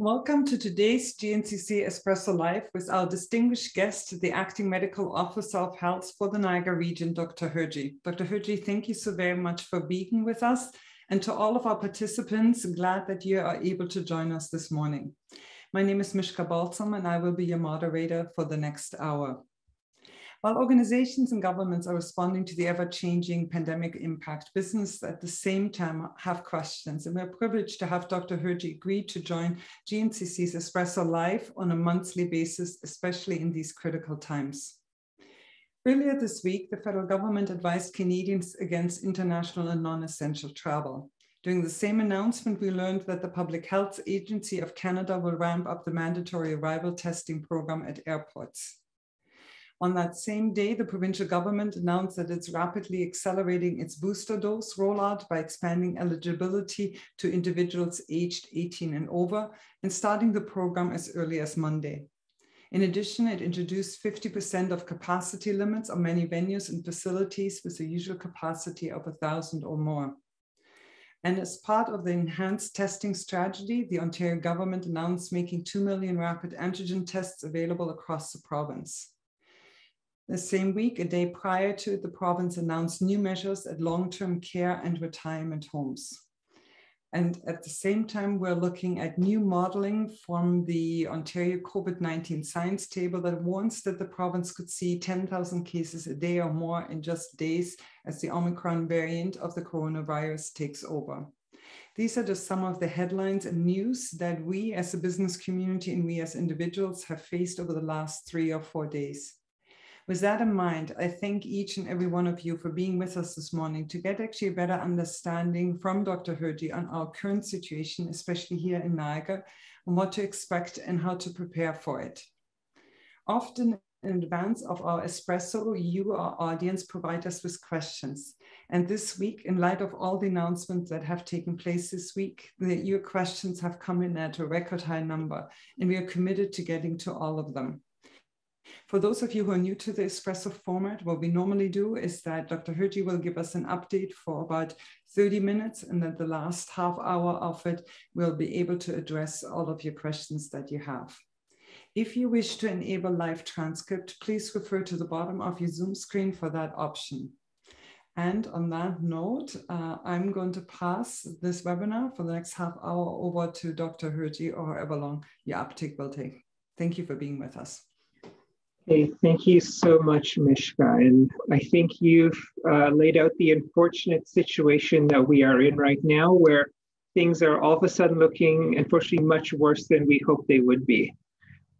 Welcome to today's GNCC Espresso Live with our distinguished guest, the Acting Medical Officer of Health for the Niagara region, Dr. Hirji. Dr. Hirji, thank you so very much for being with us. And to all of our participants, glad that you are able to join us this morning. My name is Mishka Balsom, and I will be your moderator for the next hour. While organizations and governments are responding to the ever-changing pandemic impact, business at the same time have questions. And we're privileged to have Dr. Hirji agree to join GNCC's Espresso Live on a monthly basis, especially in these critical times. Earlier this week, the federal government advised Canadians against international and non-essential travel. During the same announcement, we learned that the Public Health Agency of Canada will ramp up the mandatory arrival testing program at airports. On that same day, the provincial government announced that it's rapidly accelerating its booster dose rollout by expanding eligibility to individuals aged 18 and over and starting the program as early as Monday. In addition, it introduced 50% of capacity limits on many venues and facilities with a usual capacity of 1,000 or more. And as part of the enhanced testing strategy, the Ontario government announced making 2 million rapid antigen tests available across the province. The same week, a day prior to it, the province announced new measures at long-term care and retirement homes. And at the same time, we're looking at new modeling from the Ontario COVID-19 science table that warns that the province could see 10,000 cases a day or more in just days as the Omicron variant of the coronavirus takes over. These are just some of the headlines and news that we as a business community and we as individuals have faced over the last three or four days. With that in mind, I thank each and every one of you for being with us this morning to get actually a better understanding from Dr. Hirji on our current situation, especially here in Niagara, and what to expect and how to prepare for it. Often in advance of our espresso, you, our audience, provide us with questions. And this week, in light of all the announcements that have taken place this week, the, your questions have come in at a record high number, and we are committed to getting to all of them. For those of you who are new to the espresso format, what we normally do is that Dr. Hirji will give us an update for about 30 minutes, and then the last half hour of it, we'll be able to address all of your questions that you have. If you wish to enable live transcript, please refer to the bottom of your Zoom screen for that option. And on that note, uh, I'm going to pass this webinar for the next half hour over to Dr. Hirji or however long your uptake will take. Thank you for being with us. Hey, thank you so much, Mishka. And I think you've uh, laid out the unfortunate situation that we are in right now, where things are all of a sudden looking, unfortunately, much worse than we hoped they would be.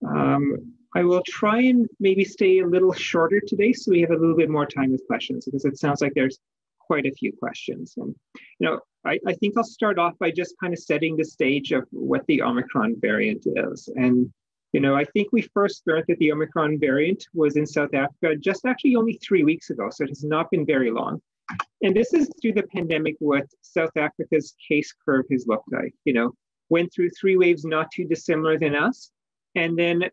Um, I will try and maybe stay a little shorter today so we have a little bit more time with questions because it sounds like there's quite a few questions. And, you know, I, I think I'll start off by just kind of setting the stage of what the Omicron variant is. And you know, I think we first learned that the Omicron variant was in South Africa just actually only three weeks ago, so it has not been very long. And this is through the pandemic what South Africa's case curve has looked like. You know, went through three waves not too dissimilar than us. And then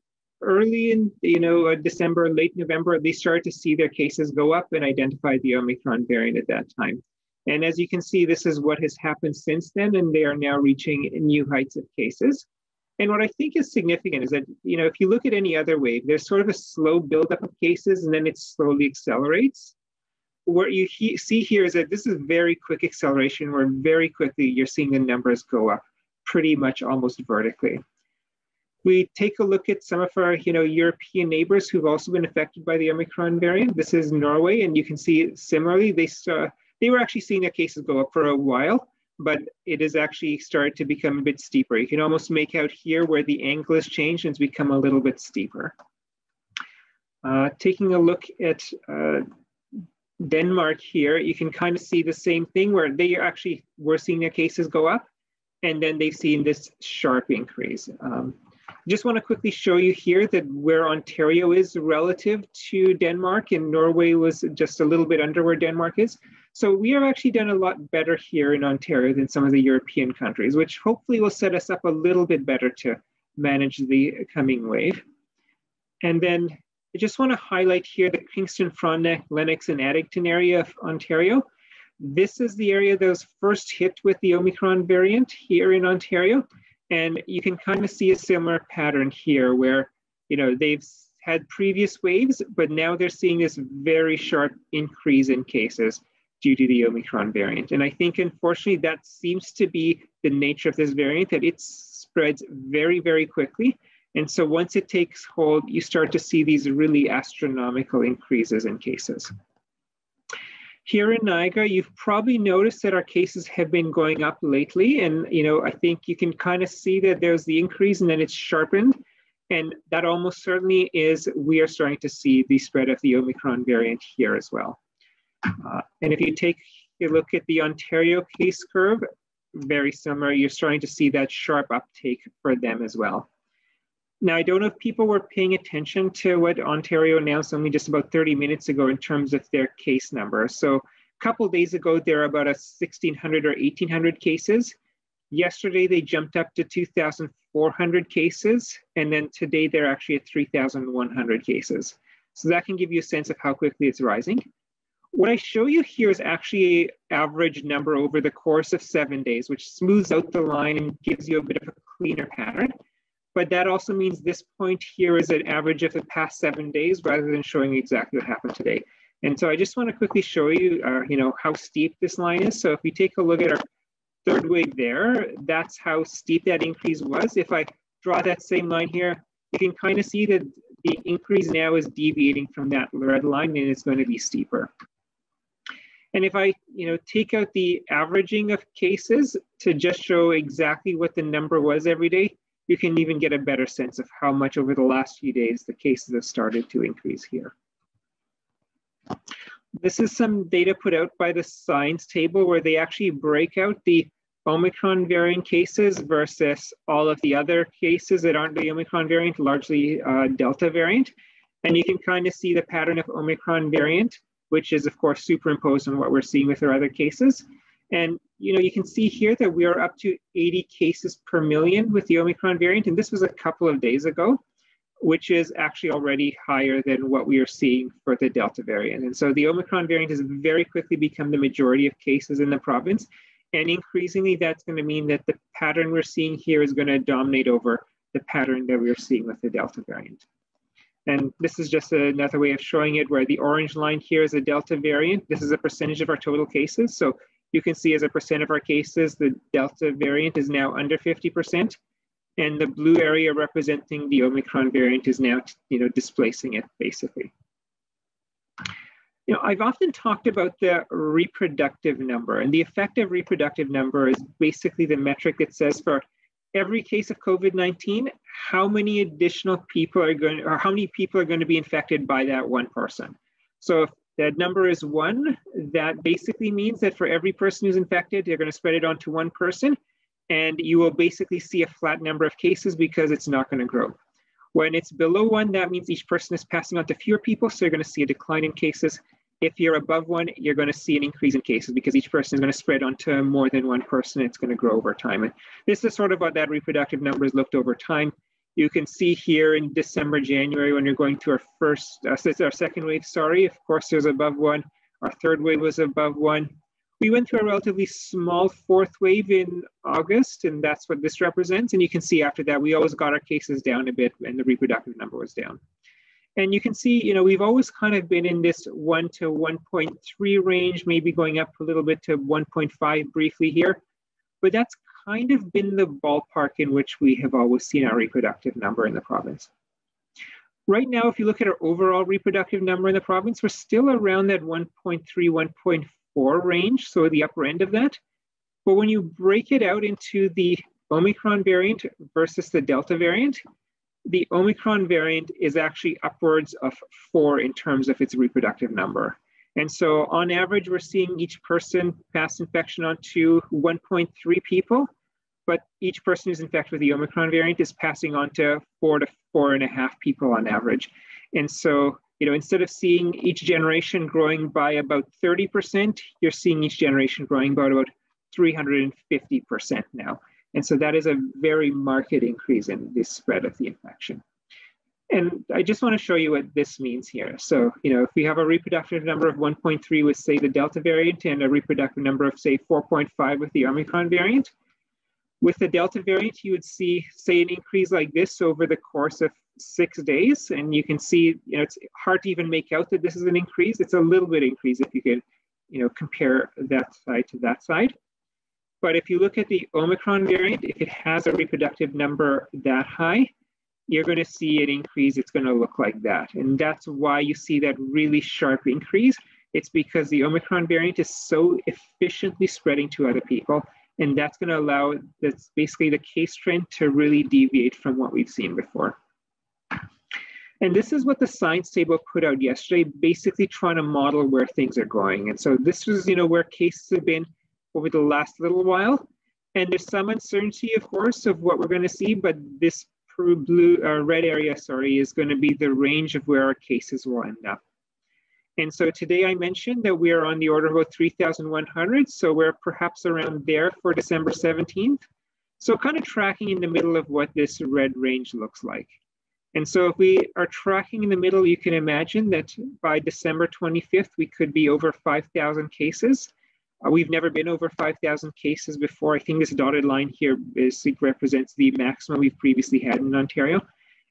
early in, you know, uh, December, late November, they started to see their cases go up and identified the Omicron variant at that time. And as you can see, this is what has happened since then, and they are now reaching new heights of cases. And what I think is significant is that, you know, if you look at any other wave, there's sort of a slow buildup of cases and then it slowly accelerates. What you he see here is that this is very quick acceleration where very quickly you're seeing the numbers go up pretty much almost vertically. We take a look at some of our, you know, European neighbors who've also been affected by the Omicron variant. This is Norway, and you can see similarly, they, saw, they were actually seeing their cases go up for a while, but it has actually started to become a bit steeper. You can almost make out here where the angle has changed and it's become a little bit steeper. Uh, taking a look at uh, Denmark here, you can kind of see the same thing where they actually were seeing their cases go up and then they've seen this sharp increase. Um, just want to quickly show you here that where Ontario is relative to Denmark and Norway was just a little bit under where Denmark is. So we have actually done a lot better here in Ontario than some of the European countries, which hopefully will set us up a little bit better to manage the coming wave. And then I just want to highlight here the Kingston, Frontenac, Lennox, and Addington area of Ontario. This is the area that was first hit with the Omicron variant here in Ontario. And you can kind of see a similar pattern here where, you know, they've had previous waves, but now they're seeing this very sharp increase in cases due to the Omicron variant. And I think, unfortunately, that seems to be the nature of this variant, that it spreads very, very quickly. And so once it takes hold, you start to see these really astronomical increases in cases. Here in Niagara, you've probably noticed that our cases have been going up lately. And, you know, I think you can kind of see that there's the increase and then it's sharpened. And that almost certainly is, we are starting to see the spread of the Omicron variant here as well. Uh, and if you take a look at the Ontario case curve, very similar, you're starting to see that sharp uptake for them as well. Now, I don't know if people were paying attention to what Ontario announced only just about 30 minutes ago in terms of their case number. So a couple days ago, there were about a 1,600 or 1,800 cases. Yesterday, they jumped up to 2,400 cases. And then today, they're actually at 3,100 cases. So that can give you a sense of how quickly it's rising. What I show you here is actually an average number over the course of seven days, which smooths out the line and gives you a bit of a cleaner pattern. But that also means this point here is an average of the past seven days rather than showing exactly what happened today. And so I just want to quickly show you, uh, you know, how steep this line is. So if we take a look at our third wave there, that's how steep that increase was. If I draw that same line here, you can kind of see that the increase now is deviating from that red line and it's going to be steeper. And if I, you know, take out the averaging of cases to just show exactly what the number was every day, you can even get a better sense of how much over the last few days the cases have started to increase here. This is some data put out by the science table where they actually break out the Omicron variant cases versus all of the other cases that aren't the Omicron variant, largely uh, Delta variant. And you can kind of see the pattern of Omicron variant which is of course superimposed on what we're seeing with our other cases. And you know, you can see here that we are up to 80 cases per million with the Omicron variant, and this was a couple of days ago, which is actually already higher than what we are seeing for the Delta variant. And so the Omicron variant has very quickly become the majority of cases in the province. And increasingly, that's going to mean that the pattern we're seeing here is going to dominate over the pattern that we're seeing with the Delta variant. And this is just another way of showing it where the orange line here is a Delta variant. This is a percentage of our total cases. So you can see as a percent of our cases, the Delta variant is now under 50%. And the blue area representing the Omicron variant is now you know, displacing it basically. You know, I've often talked about the reproductive number and the effective reproductive number is basically the metric that says for every case of COVID-19, how many additional people are going, or how many people are going to be infected by that one person. So if that number is one, that basically means that for every person who's infected, they're going to spread it onto one person, and you will basically see a flat number of cases because it's not going to grow. When it's below one, that means each person is passing on to fewer people, so you're going to see a decline in cases. If you're above one, you're going to see an increase in cases because each person is going to spread onto more than one person. It's going to grow over time. And this is sort of what that reproductive number is looked over time. You can see here in December, January, when you're going to our first, uh, our second wave, sorry, of course, there's above one. Our third wave was above one. We went through a relatively small fourth wave in August, and that's what this represents. And you can see after that, we always got our cases down a bit and the reproductive number was down. And you can see, you know, we've always kind of been in this 1 to 1.3 range, maybe going up a little bit to 1.5 briefly here. But that's kind of been the ballpark in which we have always seen our reproductive number in the province. Right now, if you look at our overall reproductive number in the province, we're still around that 1.3, 1.4 range, so the upper end of that. But when you break it out into the Omicron variant versus the Delta variant, the Omicron variant is actually upwards of four in terms of its reproductive number. And so on average, we're seeing each person pass infection onto 1.3 people, but each person who's infected with the Omicron variant is passing on to four to four and a half people on average. And so, you know, instead of seeing each generation growing by about 30%, you're seeing each generation growing by about 350% now. And so that is a very marked increase in the spread of the infection. And I just want to show you what this means here. So, you know, if we have a reproductive number of 1.3 with, say, the Delta variant and a reproductive number of, say, 4.5 with the Omicron variant, With the Delta variant, you would see, say, an increase like this over the course of six days. And you can see, you know, it's hard to even make out that this is an increase. It's a little bit increase if you can, you know, compare that side to that side. But if you look at the Omicron variant, if it has a reproductive number that high, you're going to see an increase. It's going to look like that. And that's why you see that really sharp increase. It's because the Omicron variant is so efficiently spreading to other people. And that's going to allow that's basically the case trend to really deviate from what we've seen before. And this is what the science table put out yesterday, basically trying to model where things are going. And so this was, you know, where cases have been over the last little while. And there's some uncertainty, of course, of what we're going to see, but this blue uh, red area, sorry, is going to be the range of where our cases will end up. And so today I mentioned that we are on the order of 3,100. So we're perhaps around there for December 17th. So kind of tracking in the middle of what this red range looks like. And so if we are tracking in the middle, you can imagine that by December 25th, we could be over 5,000 cases. Uh, we've never been over 5,000 cases before. I think this dotted line here is, represents the maximum we've previously had in Ontario.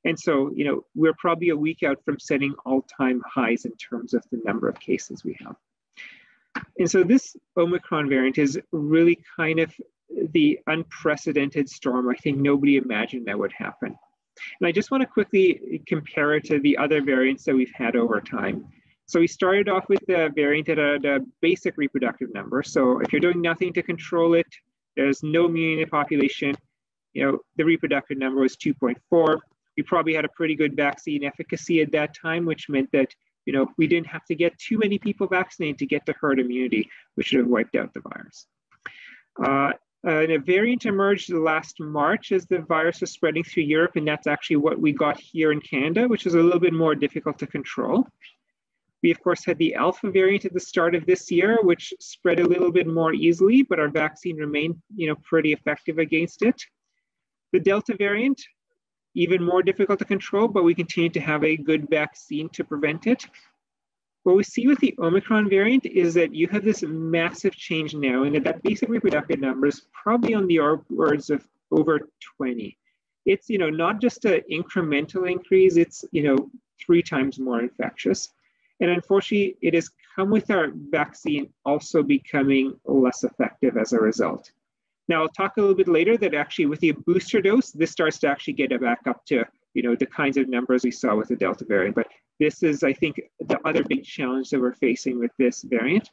And so, you know, we're probably a week out from setting all-time highs in terms of the number of cases we have. And so this Omicron variant is really kind of the unprecedented storm. I think nobody imagined that would happen. And I just want to quickly compare it to the other variants that we've had over time. So we started off with the variant at a, the basic reproductive number. So if you're doing nothing to control it, there's no immunity in the population, you know, the reproductive number was 2.4. We probably had a pretty good vaccine efficacy at that time, which meant that, you know, we didn't have to get too many people vaccinated to get to herd immunity, which would have wiped out the virus. Uh, and a variant emerged last March as the virus was spreading through Europe, and that's actually what we got here in Canada, which is a little bit more difficult to control. We, of course, had the alpha variant at the start of this year, which spread a little bit more easily, but our vaccine remained you know, pretty effective against it. The delta variant, even more difficult to control, but we continue to have a good vaccine to prevent it. What we see with the Omicron variant is that you have this massive change now, and that basic reproductive number is probably on the upwards of over 20. It's you know not just an incremental increase; it's you know three times more infectious. And unfortunately, it has come with our vaccine also becoming less effective as a result. Now, I'll talk a little bit later that actually with the booster dose, this starts to actually get it back up to you know the kinds of numbers we saw with the Delta variant. But this is, I think, the other big challenge that we're facing with this variant.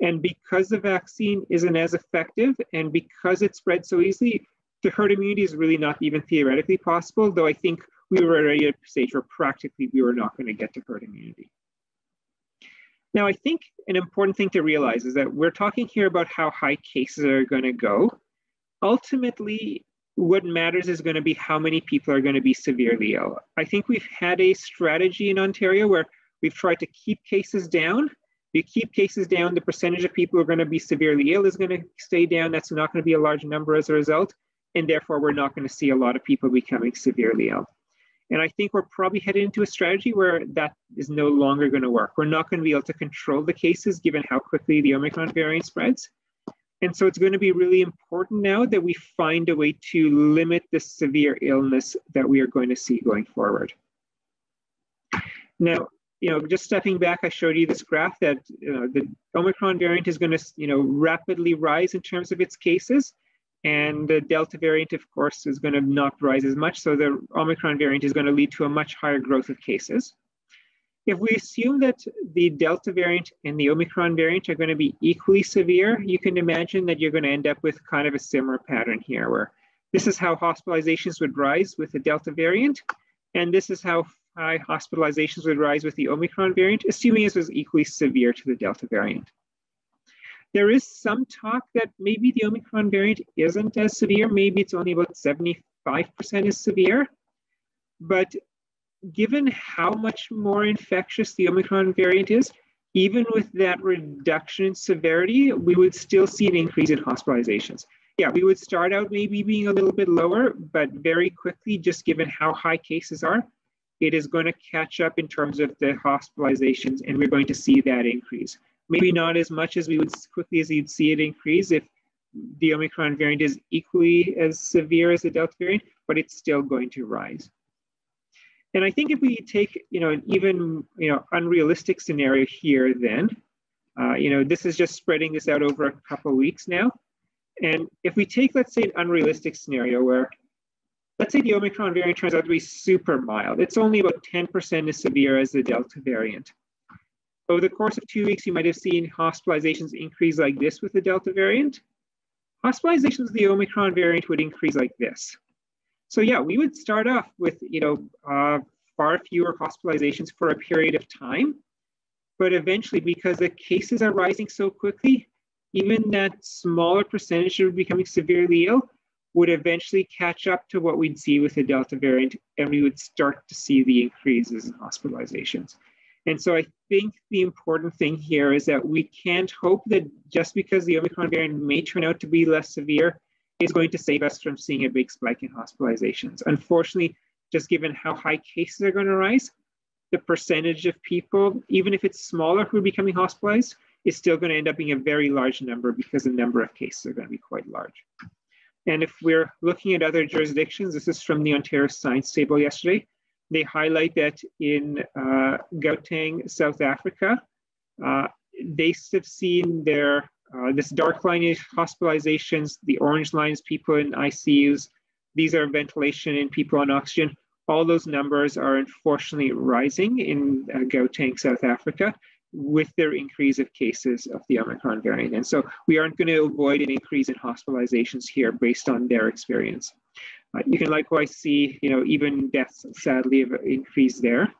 And because the vaccine isn't as effective and because it spreads so easily, the herd immunity is really not even theoretically possible, though I think we were already at a stage where practically we were not going to get to herd immunity. Now, I think an important thing to realize is that we're talking here about how high cases are going to go. Ultimately, what matters is going to be how many people are going to be severely ill. I think we've had a strategy in Ontario where we've tried to keep cases down. You keep cases down, the percentage of people who are going to be severely ill is going to stay down. That's not going to be a large number as a result. And therefore, we're not going to see a lot of people becoming severely ill. And I think we're probably headed into a strategy where that is no longer going to work. We're not going to be able to control the cases given how quickly the Omicron variant spreads. And so it's going to be really important now that we find a way to limit the severe illness that we are going to see going forward. Now, you know, just stepping back, I showed you this graph that you know, the Omicron variant is going to, you know, rapidly rise in terms of its cases. And the Delta variant, of course, is going to not rise as much. So the Omicron variant is going to lead to a much higher growth of cases. If we assume that the Delta variant and the Omicron variant are going to be equally severe, you can imagine that you're going to end up with kind of a similar pattern here, where this is how hospitalizations would rise with the Delta variant, and this is how high hospitalizations would rise with the Omicron variant, assuming this was equally severe to the Delta variant. There is some talk that maybe the Omicron variant isn't as severe. Maybe it's only about 75% as severe. But given how much more infectious the Omicron variant is, even with that reduction in severity, we would still see an increase in hospitalizations. Yeah, we would start out maybe being a little bit lower, but very quickly, just given how high cases are, it is going to catch up in terms of the hospitalizations, and we're going to see that increase maybe not as much as we would quickly as you'd see it increase if the Omicron variant is equally as severe as the Delta variant, but it's still going to rise. And I think if we take, you know, an even, you know, unrealistic scenario here, then, uh, you know, this is just spreading this out over a couple weeks now. And if we take, let's say, an unrealistic scenario where, let's say the Omicron variant turns out to be super mild, it's only about 10% as severe as the Delta variant. Over the course of two weeks, you might have seen hospitalizations increase like this with the Delta variant. Hospitalizations with the Omicron variant would increase like this. So yeah, we would start off with, you know, uh, far fewer hospitalizations for a period of time. But eventually, because the cases are rising so quickly, even that smaller percentage of becoming severely ill would eventually catch up to what we'd see with the Delta variant, and we would start to see the increases in hospitalizations. And so I think the important thing here is that we can't hope that just because the Omicron variant may turn out to be less severe, is going to save us from seeing a big spike in hospitalizations. Unfortunately, just given how high cases are going to rise, the percentage of people, even if it's smaller who are becoming hospitalized, is still going to end up being a very large number because the number of cases are going to be quite large. And if we're looking at other jurisdictions, this is from the Ontario Science Table yesterday, they highlight that in uh, Gauteng, South Africa, uh, they have seen their uh, this dark line is hospitalizations. The orange lines, people in ICUs. These are ventilation and people on oxygen. All those numbers are unfortunately rising in uh, Gauteng, South Africa, with their increase of cases of the Omicron variant. And so we aren't going to avoid an increase in hospitalizations here based on their experience. Uh, you can likewise see, you know, even deaths sadly have increased there.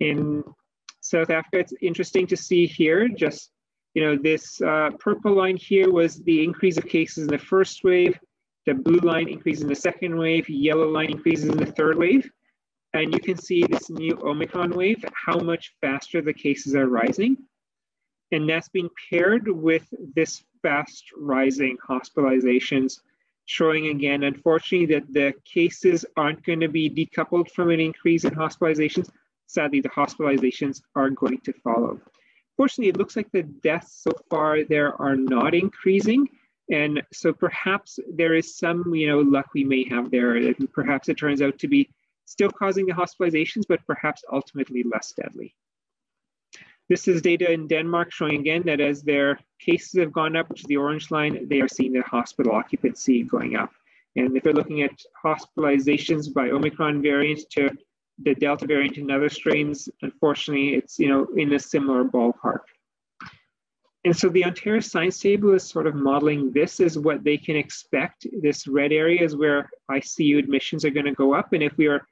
In South Africa, it's interesting to see here just you know, this uh, purple line here was the increase of cases in the first wave, the blue line increases in the second wave, yellow line increases in the third wave. And you can see this new Omicron wave, how much faster the cases are rising. And that's being paired with this fast rising hospitalizations, showing again, unfortunately, that the cases aren't going to be decoupled from an increase in hospitalizations. Sadly, the hospitalizations are going to follow. Fortunately, it looks like the deaths so far there are not increasing. And so perhaps there is some, you know, luck we may have there. Perhaps it turns out to be still causing the hospitalizations, but perhaps ultimately less deadly. This is data in Denmark showing again that as their cases have gone up, which is the orange line, they are seeing their hospital occupancy going up. And if they're looking at hospitalizations by Omicron variant to the Delta variant and other strains, unfortunately, it's you know in a similar ballpark. And so the Ontario Science Table is sort of modeling this as what they can expect. This red area is where ICU admissions are going to go up. And if we are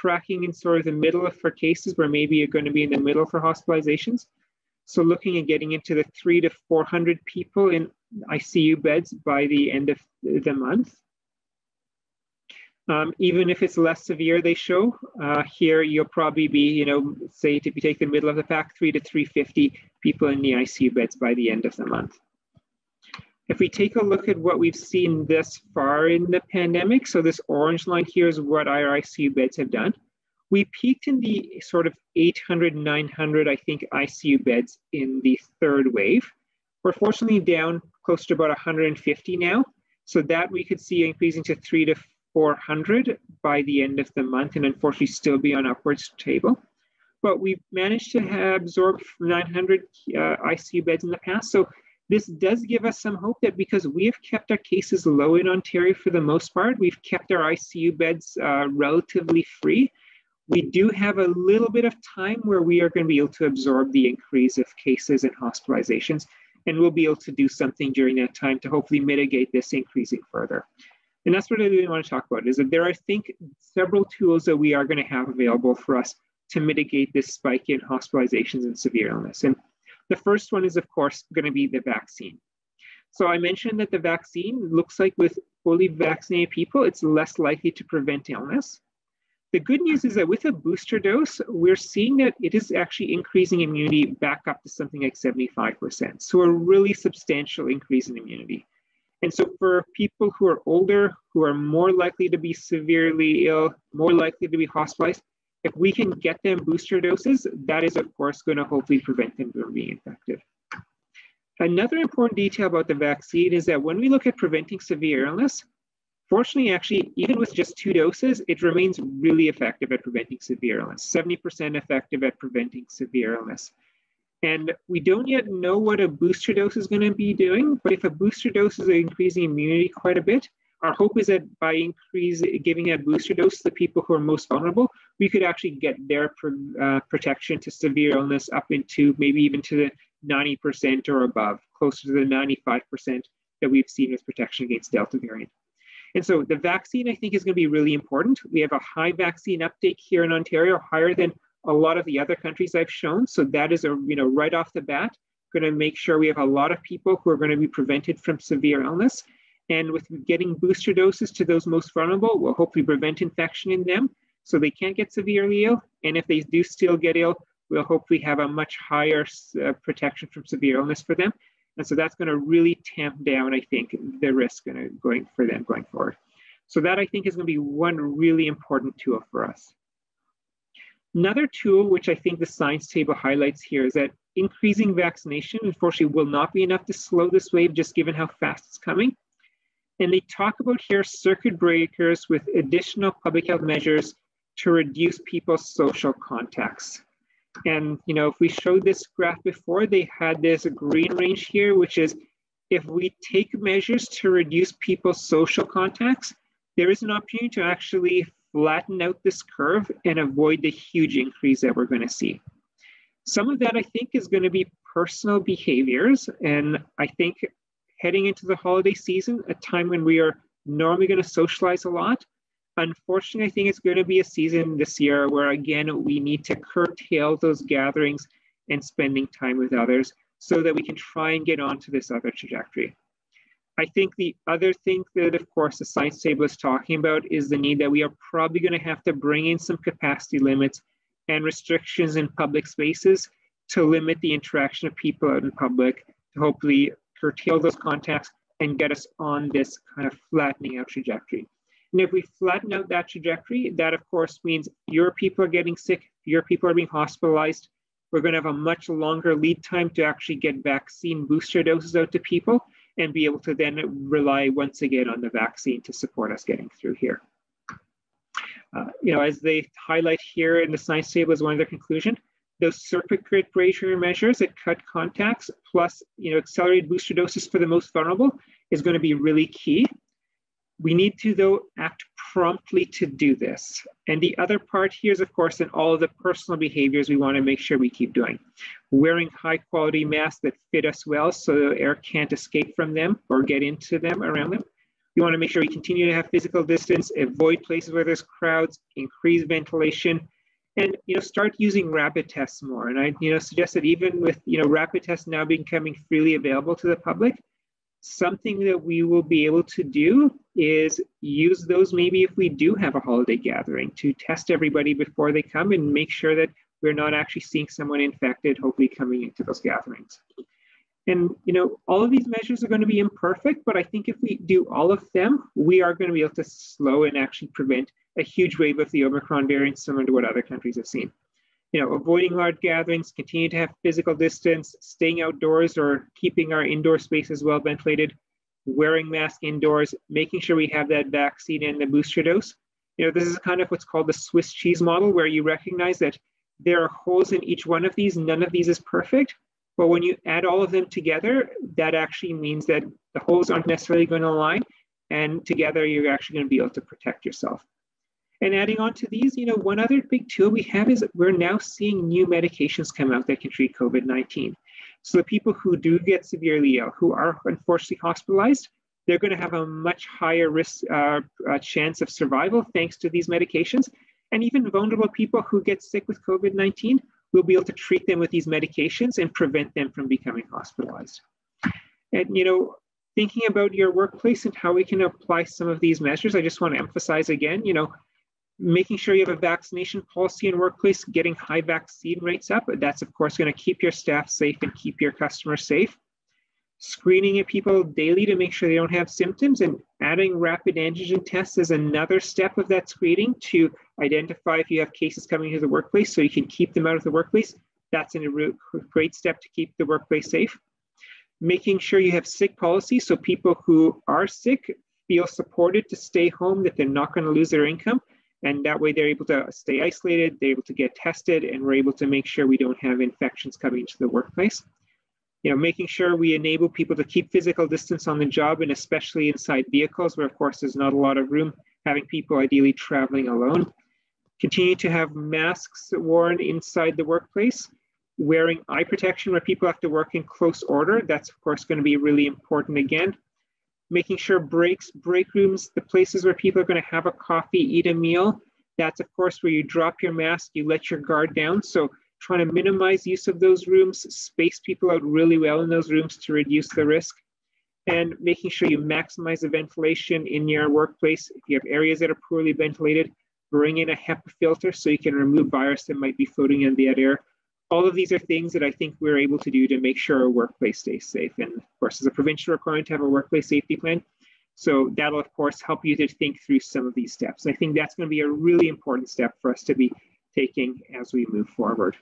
tracking in sort of the middle for cases where maybe you're going to be in the middle for hospitalizations. So looking at getting into the three to 400 people in ICU beds by the end of the month. Um, even if it's less severe, they show uh, here you'll probably be, you know, say if you take the middle of the pack, three to 350 people in the ICU beds by the end of the month. If we take a look at what we've seen this far in the pandemic, so this orange line here is what ICU beds have done. We peaked in the sort of 800, 900, I think, ICU beds in the third wave. We're fortunately down close to about 150 now. So that we could see increasing to three to 400 by the end of the month and unfortunately still be on upwards table. But we've managed to absorb 900 uh, ICU beds in the past. So this does give us some hope that because we have kept our cases low in Ontario for the most part, we've kept our ICU beds uh, relatively free. We do have a little bit of time where we are going to be able to absorb the increase of cases and hospitalizations, and we'll be able to do something during that time to hopefully mitigate this increasing further. And that's what I really want to talk about is that there are, I think, several tools that we are going to have available for us to mitigate this spike in hospitalizations and severe illness. And the first one is, of course, going to be the vaccine. So I mentioned that the vaccine looks like with fully vaccinated people, it's less likely to prevent illness. The good news is that with a booster dose, we're seeing that it is actually increasing immunity back up to something like 75%. So a really substantial increase in immunity. And so for people who are older, who are more likely to be severely ill, more likely to be hospitalized, if we can get them booster doses, that is of course going to hopefully prevent them from being infected. another important detail about the vaccine is that when we look at preventing severe illness, fortunately, actually, even with just two doses, it remains really effective at preventing severe illness, 70% effective at preventing severe illness. And we don't yet know what a booster dose is going to be doing, but if a booster dose is increasing immunity quite a bit, our hope is that by increase giving a booster dose to the people who are most vulnerable, we could actually get their uh, protection to severe illness up into maybe even to the 90% or above, closer to the 95% that we've seen as protection against Delta variant. And so the vaccine, I think, is going to be really important. We have a high vaccine uptake here in Ontario, higher than a lot of the other countries I've shown. So that is a, you know, right off the bat, going to make sure we have a lot of people who are going to be prevented from severe illness. And with getting booster doses to those most vulnerable, we'll hopefully prevent infection in them so they can't get severely ill. And if they do still get ill, we'll hopefully have a much higher uh, protection from severe illness for them. And so that's going to really tamp down, I think, the risk going for them going forward. So that I think is going to be one really important tool for us. Another tool, which I think the science table highlights here, is that increasing vaccination, unfortunately, will not be enough to slow this wave, just given how fast it's coming. And they talk about here circuit breakers with additional public health measures to reduce people's social contacts. And you know, if we showed this graph before, they had this green range here, which is if we take measures to reduce people's social contacts, there is an opportunity to actually flatten out this curve and avoid the huge increase that we're going to see. Some of that I think is going to be personal behaviors. And I think heading into the holiday season, a time when we are normally going to socialize a lot, Unfortunately, I think it's going to be a season this year where, again, we need to curtail those gatherings and spending time with others so that we can try and get onto this other trajectory. I think the other thing that, of course, the science table is talking about is the need that we are probably going to have to bring in some capacity limits and restrictions in public spaces to limit the interaction of people out in public to hopefully curtail those contacts and get us on this kind of flattening out trajectory. And if we flatten out that trajectory, that of course means your people are getting sick, your people are being hospitalized. We're going to have a much longer lead time to actually get vaccine booster doses out to people and be able to then rely once again on the vaccine to support us getting through here. Uh, you know, as they highlight here in the science table as one of their conclusion, those circuit breaker measures that cut contacts plus, you know, accelerated booster doses for the most vulnerable is going to be really key. We need to, though, act promptly to do this. And the other part here is, of course, in all of the personal behaviors we want to make sure we keep doing. Wearing high quality masks that fit us well so air can't escape from them or get into them around them. We want to make sure we continue to have physical distance, avoid places where there's crowds, increase ventilation, and you know start using rapid tests more. And I you know suggest that even with you know rapid tests now becoming freely available to the public, something that we will be able to do is use those maybe if we do have a holiday gathering to test everybody before they come and make sure that we're not actually seeing someone infected hopefully coming into those gatherings. And you know all of these measures are going to be imperfect but i think if we do all of them we are going to be able to slow and actually prevent a huge wave of the omicron variant similar to what other countries have seen you know, avoiding large gatherings, continue to have physical distance, staying outdoors or keeping our indoor spaces well ventilated, wearing masks indoors, making sure we have that vaccine and the booster dose. You know, this is kind of what's called the Swiss cheese model, where you recognize that there are holes in each one of these. None of these is perfect. But when you add all of them together, that actually means that the holes aren't necessarily going to align. And together, you're actually going to be able to protect yourself. And adding on to these, you know, one other big tool we have is we're now seeing new medications come out that can treat COVID 19. So the people who do get severely ill, who are unfortunately hospitalized, they're going to have a much higher risk uh, uh, chance of survival thanks to these medications. And even vulnerable people who get sick with COVID 19 will be able to treat them with these medications and prevent them from becoming hospitalized. And, you know, thinking about your workplace and how we can apply some of these measures, I just want to emphasize again, you know, making sure you have a vaccination policy in workplace, getting high vaccine rates up. That's of course going to keep your staff safe and keep your customers safe. Screening people daily to make sure they don't have symptoms and adding rapid antigen tests is another step of that screening to identify if you have cases coming to the workplace so you can keep them out of the workplace. That's a great step to keep the workplace safe. making sure you have sick policy so people who are sick feel supported to stay home, that they're not going to lose their income. And that way they're able to stay isolated, they're able to get tested, and we're able to make sure we don't have infections coming into the workplace. You know, making sure we enable people to keep physical distance on the job and especially inside vehicles where of course there's not a lot of room, having people ideally traveling alone. Continue to have masks worn inside the workplace wearing eye protection where people have to work in close order. That's of course going to be really important again. Making sure breaks, break rooms, the places where people are going to have a coffee, eat a meal, that's of course where you drop your mask, you let your guard down. So trying to minimize use of those rooms, space people out really well in those rooms to reduce the risk, and making sure you maximize the ventilation in your workplace. If you have areas that are poorly ventilated, bring in a HEPA filter so you can remove virus that might be floating in the air all of these are things that I think we're able to do to make sure our workplace stays safe. And of course, as a provincial requirement to have a workplace safety plan. So that'll of course help you to think through some of these steps. I think that's going to be a really important step for us to be taking as we move forward.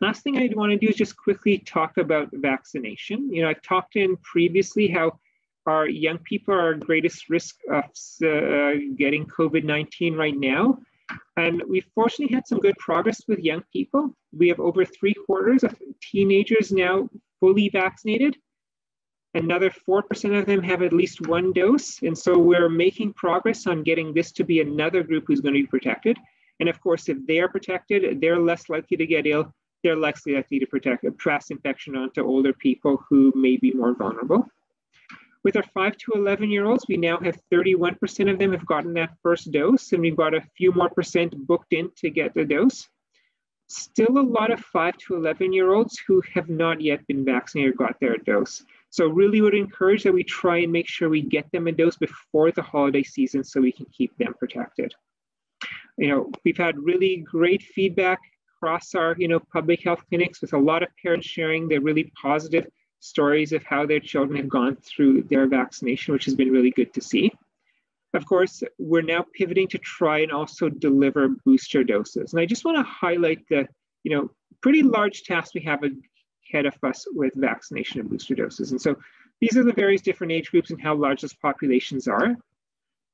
Last thing I want to do is just quickly talk about vaccination. You know, I've talked in previously how our young people are our greatest risk of uh, getting COVID-19 right now. Um, and we've fortunately had some good progress with young people. We have over three quarters of teenagers now fully vaccinated. Another 4% of them have at least one dose. And so we're making progress on getting this to be another group who's going to be protected. And of course, if they are protected, they're less likely to get ill. They're less likely to protect, pass infection onto older people who may be more vulnerable. With our 5 to 11 year olds, we now have 31% of them have gotten that first dose, and we've got a few more percent booked in to get the dose. Still a lot of 5 to 11 year olds who have not yet been vaccinated or got their dose. So, really would encourage that we try and make sure we get them a dose before the holiday season so we can keep them protected. You know, we've had really great feedback across our, you know, public health clinics with a lot of parents sharing their really positive stories of how their children have gone through their vaccination, which has been really good to see. Of course, we're now pivoting to try and also deliver booster doses. And I just want to highlight the, you know, pretty large task we have ahead of us with vaccination and booster doses. And so these are the various different age groups and how large those populations are.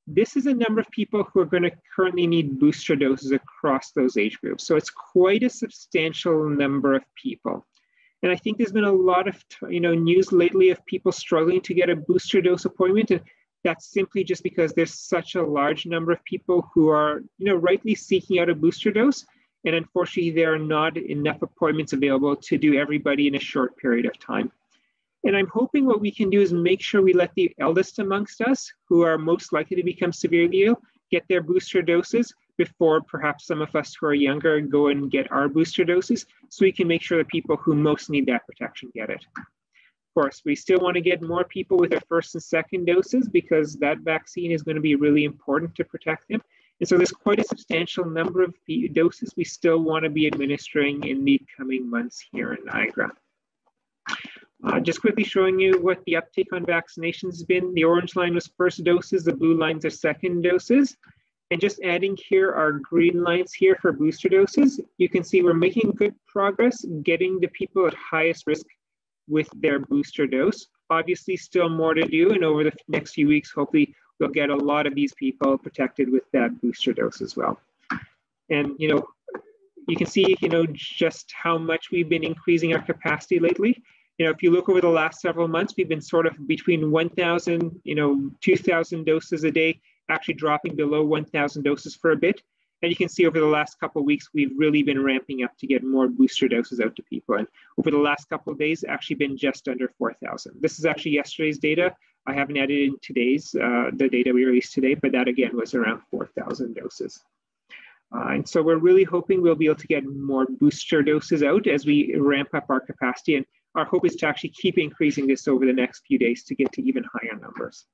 This is a number of people who are going to currently need booster doses across those age groups. So it's quite a substantial number of people. And I think there's been a lot of you know news lately of people struggling to get a booster dose appointment, and that's simply just because there's such a large number of people who are you know rightly seeking out a booster dose, and unfortunately there are not enough appointments available to do everybody in a short period of time. And I'm hoping what we can do is make sure we let the eldest amongst us, who are most likely to become severely ill, get their booster doses before perhaps some of us who are younger go and get our booster doses so we can make sure the people who most need that protection get it. Of course, we still want to get more people with their first and second doses because that vaccine is going to be really important to protect them. And so there's quite a substantial number of doses we still want to be administering in the coming months here in Niagara. Uh, just quickly showing you what the uptake on vaccinations has been. The orange line was first doses, the blue lines are second doses. And just adding here our green lines here for booster doses, you can see we're making good progress getting the people at highest risk with their booster dose. Obviously, still more to do, and over the next few weeks, hopefully, we'll get a lot of these people protected with that booster dose as well. And you know, you can see, you know, just how much we've been increasing our capacity lately. You know, if you look over the last several months, we've been sort of between 1,000, you know, 2,000 doses a day actually dropping below 1,000 doses for a bit. And you can see over the last couple weeks, we've really been ramping up to get more booster doses out to people. And over the last couple days, actually been just under 4,000. This is actually yesterday's data. I haven't added in today's, uh, the data we released today, but that again was around 4,000 doses. Uh, and so we're really hoping we'll be able to get more booster doses out as we ramp up our capacity. And our hope is to actually keep increasing this over the next few days to get to even higher numbers.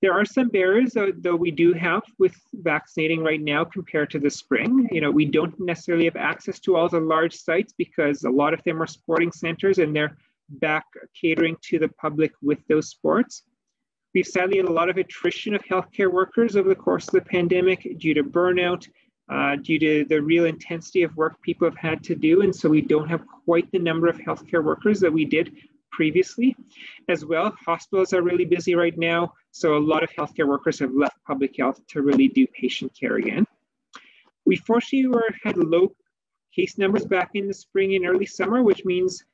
There are some barriers though, we do have with vaccinating right now compared to the spring. You know, we don't necessarily have access to all the large sites because a lot of them are sporting centers and they're back catering to the public with those sports. We've sadly had a lot of attrition of healthcare workers over the course of the pandemic due to burnout, uh, due to the real intensity of work people have had to do. And so we don't have quite the number of healthcare workers that we did previously. As well, hospitals are really busy right now, so a lot of healthcare workers have left public health to really do patient care again. We fortunately were, had low case numbers back in the spring and early summer, which means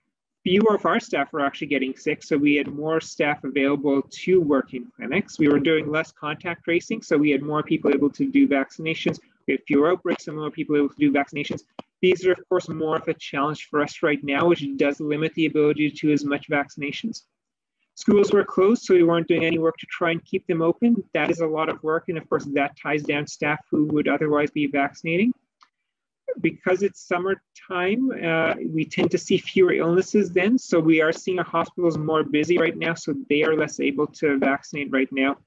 fewer of our staff were actually getting sick. So we had more staff available to work in clinics. We were doing less contact tracing, so we had more people able to do vaccinations. We had fewer outbreaks and more people able to do vaccinations. These are, of course, more of a challenge for us right now, which does limit the ability to do as much vaccinations. Schools were closed, so we weren't doing any work to try and keep them open. That is a lot of work, and of course, that ties down staff who would otherwise be vaccinating because it's summertime, uh, we tend to see fewer illnesses then. So we are seeing our hospitals more busy right now, so they are less able to vaccinate right now.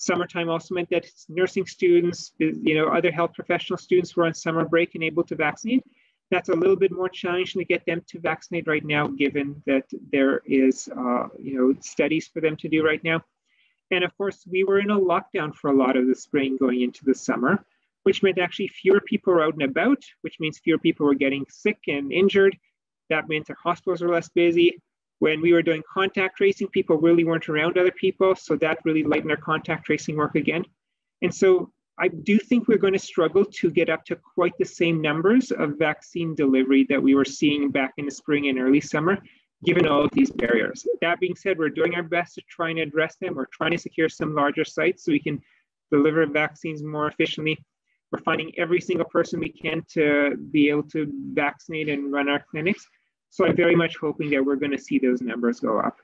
Summertime also meant that nursing students, you know, other health professional students were on summer break and able to vaccinate. That's a little bit more challenging to get them to vaccinate right now, given that there is, uh, you know, studies for them to do right now. And of course, we were in a lockdown for a lot of the spring going into the summer which meant actually fewer people were out and about, which means fewer people were getting sick and injured. That meant our hospitals were less busy. When we were doing contact tracing, people really weren't around other people, so that really lightened our contact tracing work again. And so I do think we're going to struggle to get up to quite the same numbers of vaccine delivery that we were seeing back in the spring and early summer, given all of these barriers. That being said, we're doing our best to try and address them. We're trying to secure some larger sites so we can deliver vaccines more efficiently. We're finding every single person we can to be able to vaccinate and run our clinics. So I'm very much hoping that we're going to see those numbers go up.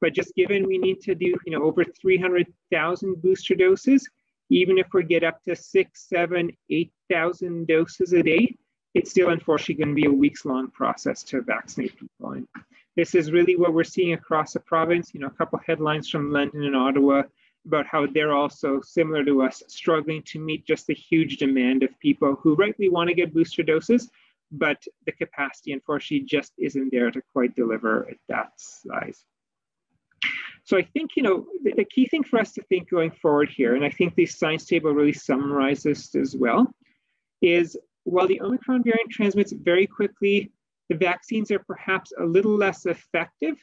But just given we need to do, you know, over 300,000 booster doses, even if we get up to six, seven, 8,000 doses a day, it's still unfortunately going to be a weeks long process to vaccinate people. And this is really what we're seeing across the province. You know, a couple headlines from London and Ottawa about how they're also similar to us, struggling to meet just the huge demand of people who rightly want to get booster doses, but the capacity, unfortunately, just isn't there to quite deliver at that size. So I think, you know, the, the key thing for us to think going forward here, and I think the science table really summarizes this as well, is while the Omicron variant transmits very quickly, the vaccines are perhaps a little less effective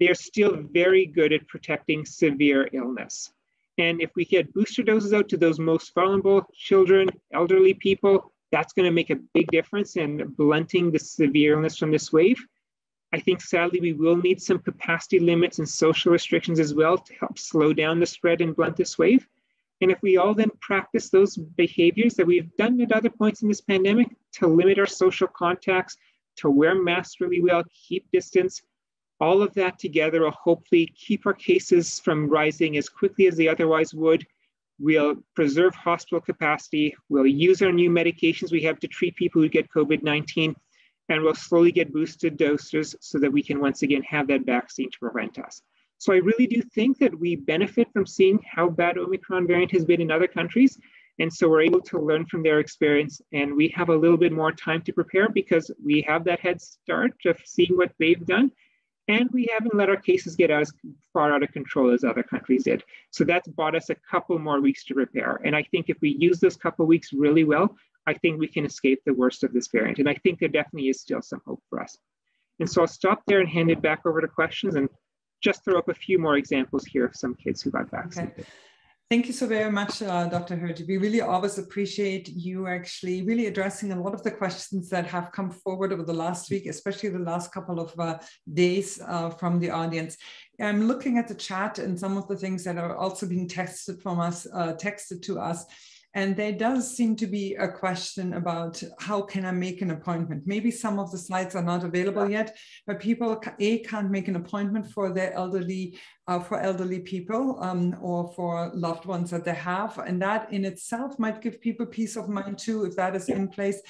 they're still very good at protecting severe illness. And if we get booster doses out to those most vulnerable children, elderly people, that's going to make a big difference in blunting the severe illness from this wave. I think sadly we will need some capacity limits and social restrictions as well to help slow down the spread and blunt this wave. And if we all then practice those behaviors that we've done at other points in this pandemic to limit our social contacts, to wear masks really well, keep distance, all of that together will hopefully keep our cases from rising as quickly as they otherwise would. We'll preserve hospital capacity. We'll use our new medications we have to treat people who get COVID 19, and we'll slowly get boosted doses so that we can once again have that vaccine to prevent us. So I really do think that we benefit from seeing how bad Omicron variant has been in other countries. And so we're able to learn from their experience and we have a little bit more time to prepare because we have that head start of seeing what they've done and we haven't let our cases get as far out of control as other countries did. So that's bought us a couple more weeks to repair. And I think if we use those couple weeks really well, I think we can escape the worst of this variant. And I think there definitely is still some hope for us. And so I'll stop there and hand it back over to questions and just throw up a few more examples here of some kids who got vaccinated. Okay. Thank you so very much, uh, Dr. Hirji. We really always appreciate you actually really addressing a lot of the questions that have come forward over the last week, especially the last couple of uh, days uh, from the audience. I'm looking at the chat and some of the things that are also being texted from us, uh, texted to us. And there does seem to be a question about how can I make an appointment? Maybe some of the slides are not available yet, but people a can't make an appointment for their elderly, uh, for elderly people um, or for loved ones that they have, and that in itself might give people peace of mind too if that is in place.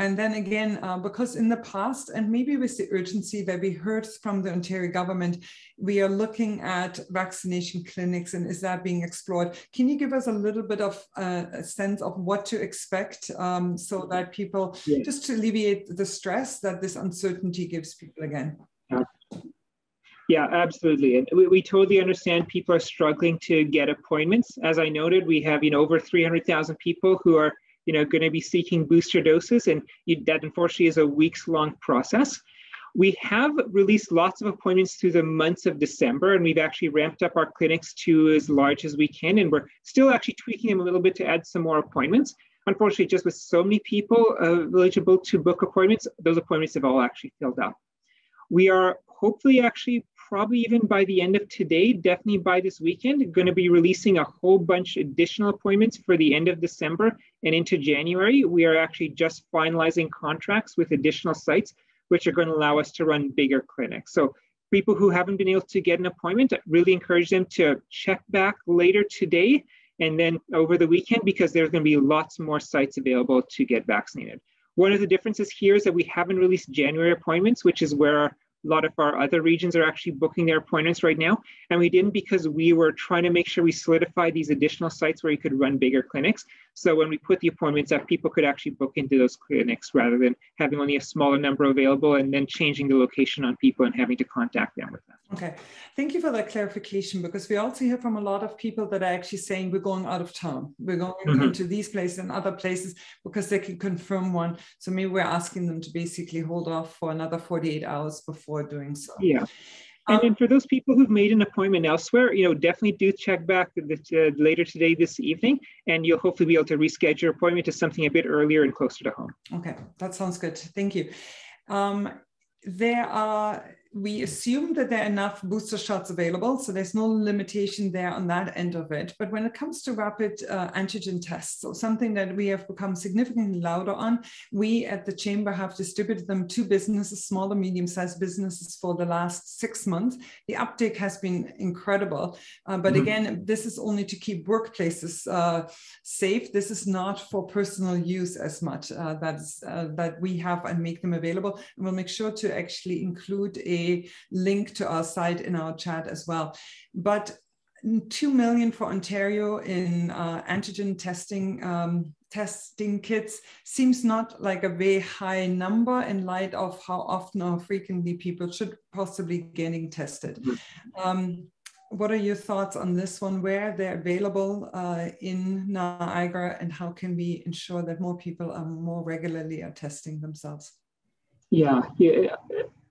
And then again, uh, because in the past, and maybe with the urgency that we heard from the Ontario government, we are looking at vaccination clinics and is that being explored? Can you give us a little bit of uh, a sense of what to expect um, so that people, yeah. just to alleviate the stress that this uncertainty gives people again? Yeah, absolutely. And we, we totally understand people are struggling to get appointments. As I noted, we have you know over 300,000 people who are you know, going to be seeking booster doses, and you, that unfortunately is a weeks long process. we have released lots of appointments through the months of December, and we've actually ramped up our clinics to as large as we can, and we're still actually tweaking them a little bit to add some more appointments. Unfortunately, just with so many people uh, eligible to book appointments, those appointments have all actually filled up. We are hopefully actually probably even by the end of today, definitely by this weekend, going to be releasing a whole bunch additional appointments for the end of December and into January. We are actually just finalizing contracts with additional sites which are going to allow us to run bigger clinics. So people who haven't been able to get an appointment, I really encourage them to check back later today and then over the weekend because there's going to be lots more sites available to get vaccinated. One of the differences here is that we haven't released January appointments, which is where a lot of our other regions are actually booking their appointments right now. And we didn't because we were trying to make sure we solidify these additional sites where you could run bigger clinics. So when we put the appointments up, people could actually book into those clinics rather than having only a smaller number available and then changing the location on people and having to contact them with that. Okay, thank you for that clarification because we also hear from a lot of people that are actually saying we're going out of town. We're going mm-hmm. into these places and other places because they can confirm one. So maybe we're asking them to basically hold off for another 48 hours before doing so. Yeah. And then for those people who've made an appointment elsewhere, you know, definitely do check back uh, later today, this evening, and you'll hopefully be able to reschedule your appointment to something a bit earlier and closer to home. Okay, that sounds good. Thank you. Um, there are we assume that there are enough booster shots available, so there's no limitation there on that end of it. But when it comes to rapid uh, antigen tests, so something that we have become significantly louder on, we at the chamber have distributed them to businesses, small and medium-sized businesses, for the last six months. The uptake has been incredible, uh, but mm-hmm. again, this is only to keep workplaces uh, safe. This is not for personal use as much. Uh, that's uh, that we have and make them available, and we'll make sure to actually include a link to our site in our chat as well. But 2 million for Ontario in uh, antigen testing um, testing kits seems not like a very high number in light of how often or frequently people should possibly getting tested. Mm-hmm. Um, what are your thoughts on this one? Where they're available uh, in Niagara, and how can we ensure that more people are more regularly are testing themselves? Yeah, yeah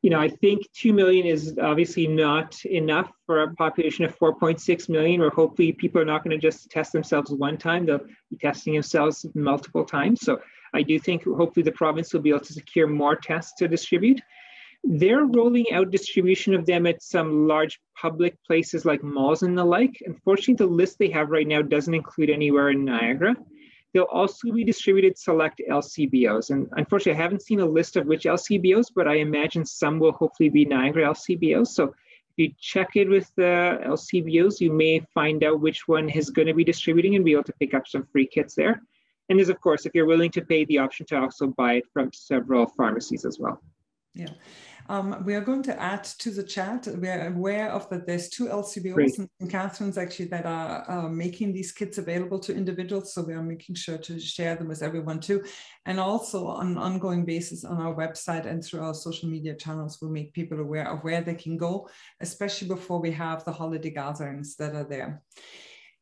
you know, I think 2 million is obviously not enough for a population of 4.6 million, where hopefully people are not going to just test themselves one time, they'll be testing themselves multiple times. So I do think hopefully the province will be able to secure more tests to distribute. They're rolling out distribution of them at some large public places like malls and the like. Unfortunately, the list they have right now doesn't include anywhere in Niagara. They'll also be distributed select LCBOs. And unfortunately, I haven't seen a list of which LCBOs, but I imagine some will hopefully be Niagara LCBOs. So if you check it with the LCBOs, you may find out which one is going to be distributing and be able to pick up some free kits there. And there's, of course, if you're willing to pay, the option to also buy it from several pharmacies as well. Yeah. Um, we are going to add to the chat. We are aware of that there's two LCBOs in, in Catharines actually that are uh, making these kits available to individuals. So we are making sure to share them with everyone too. And also on an ongoing basis on our website and through our social media channels, we'll make people aware of where they can go, especially before we have the holiday gatherings that are there.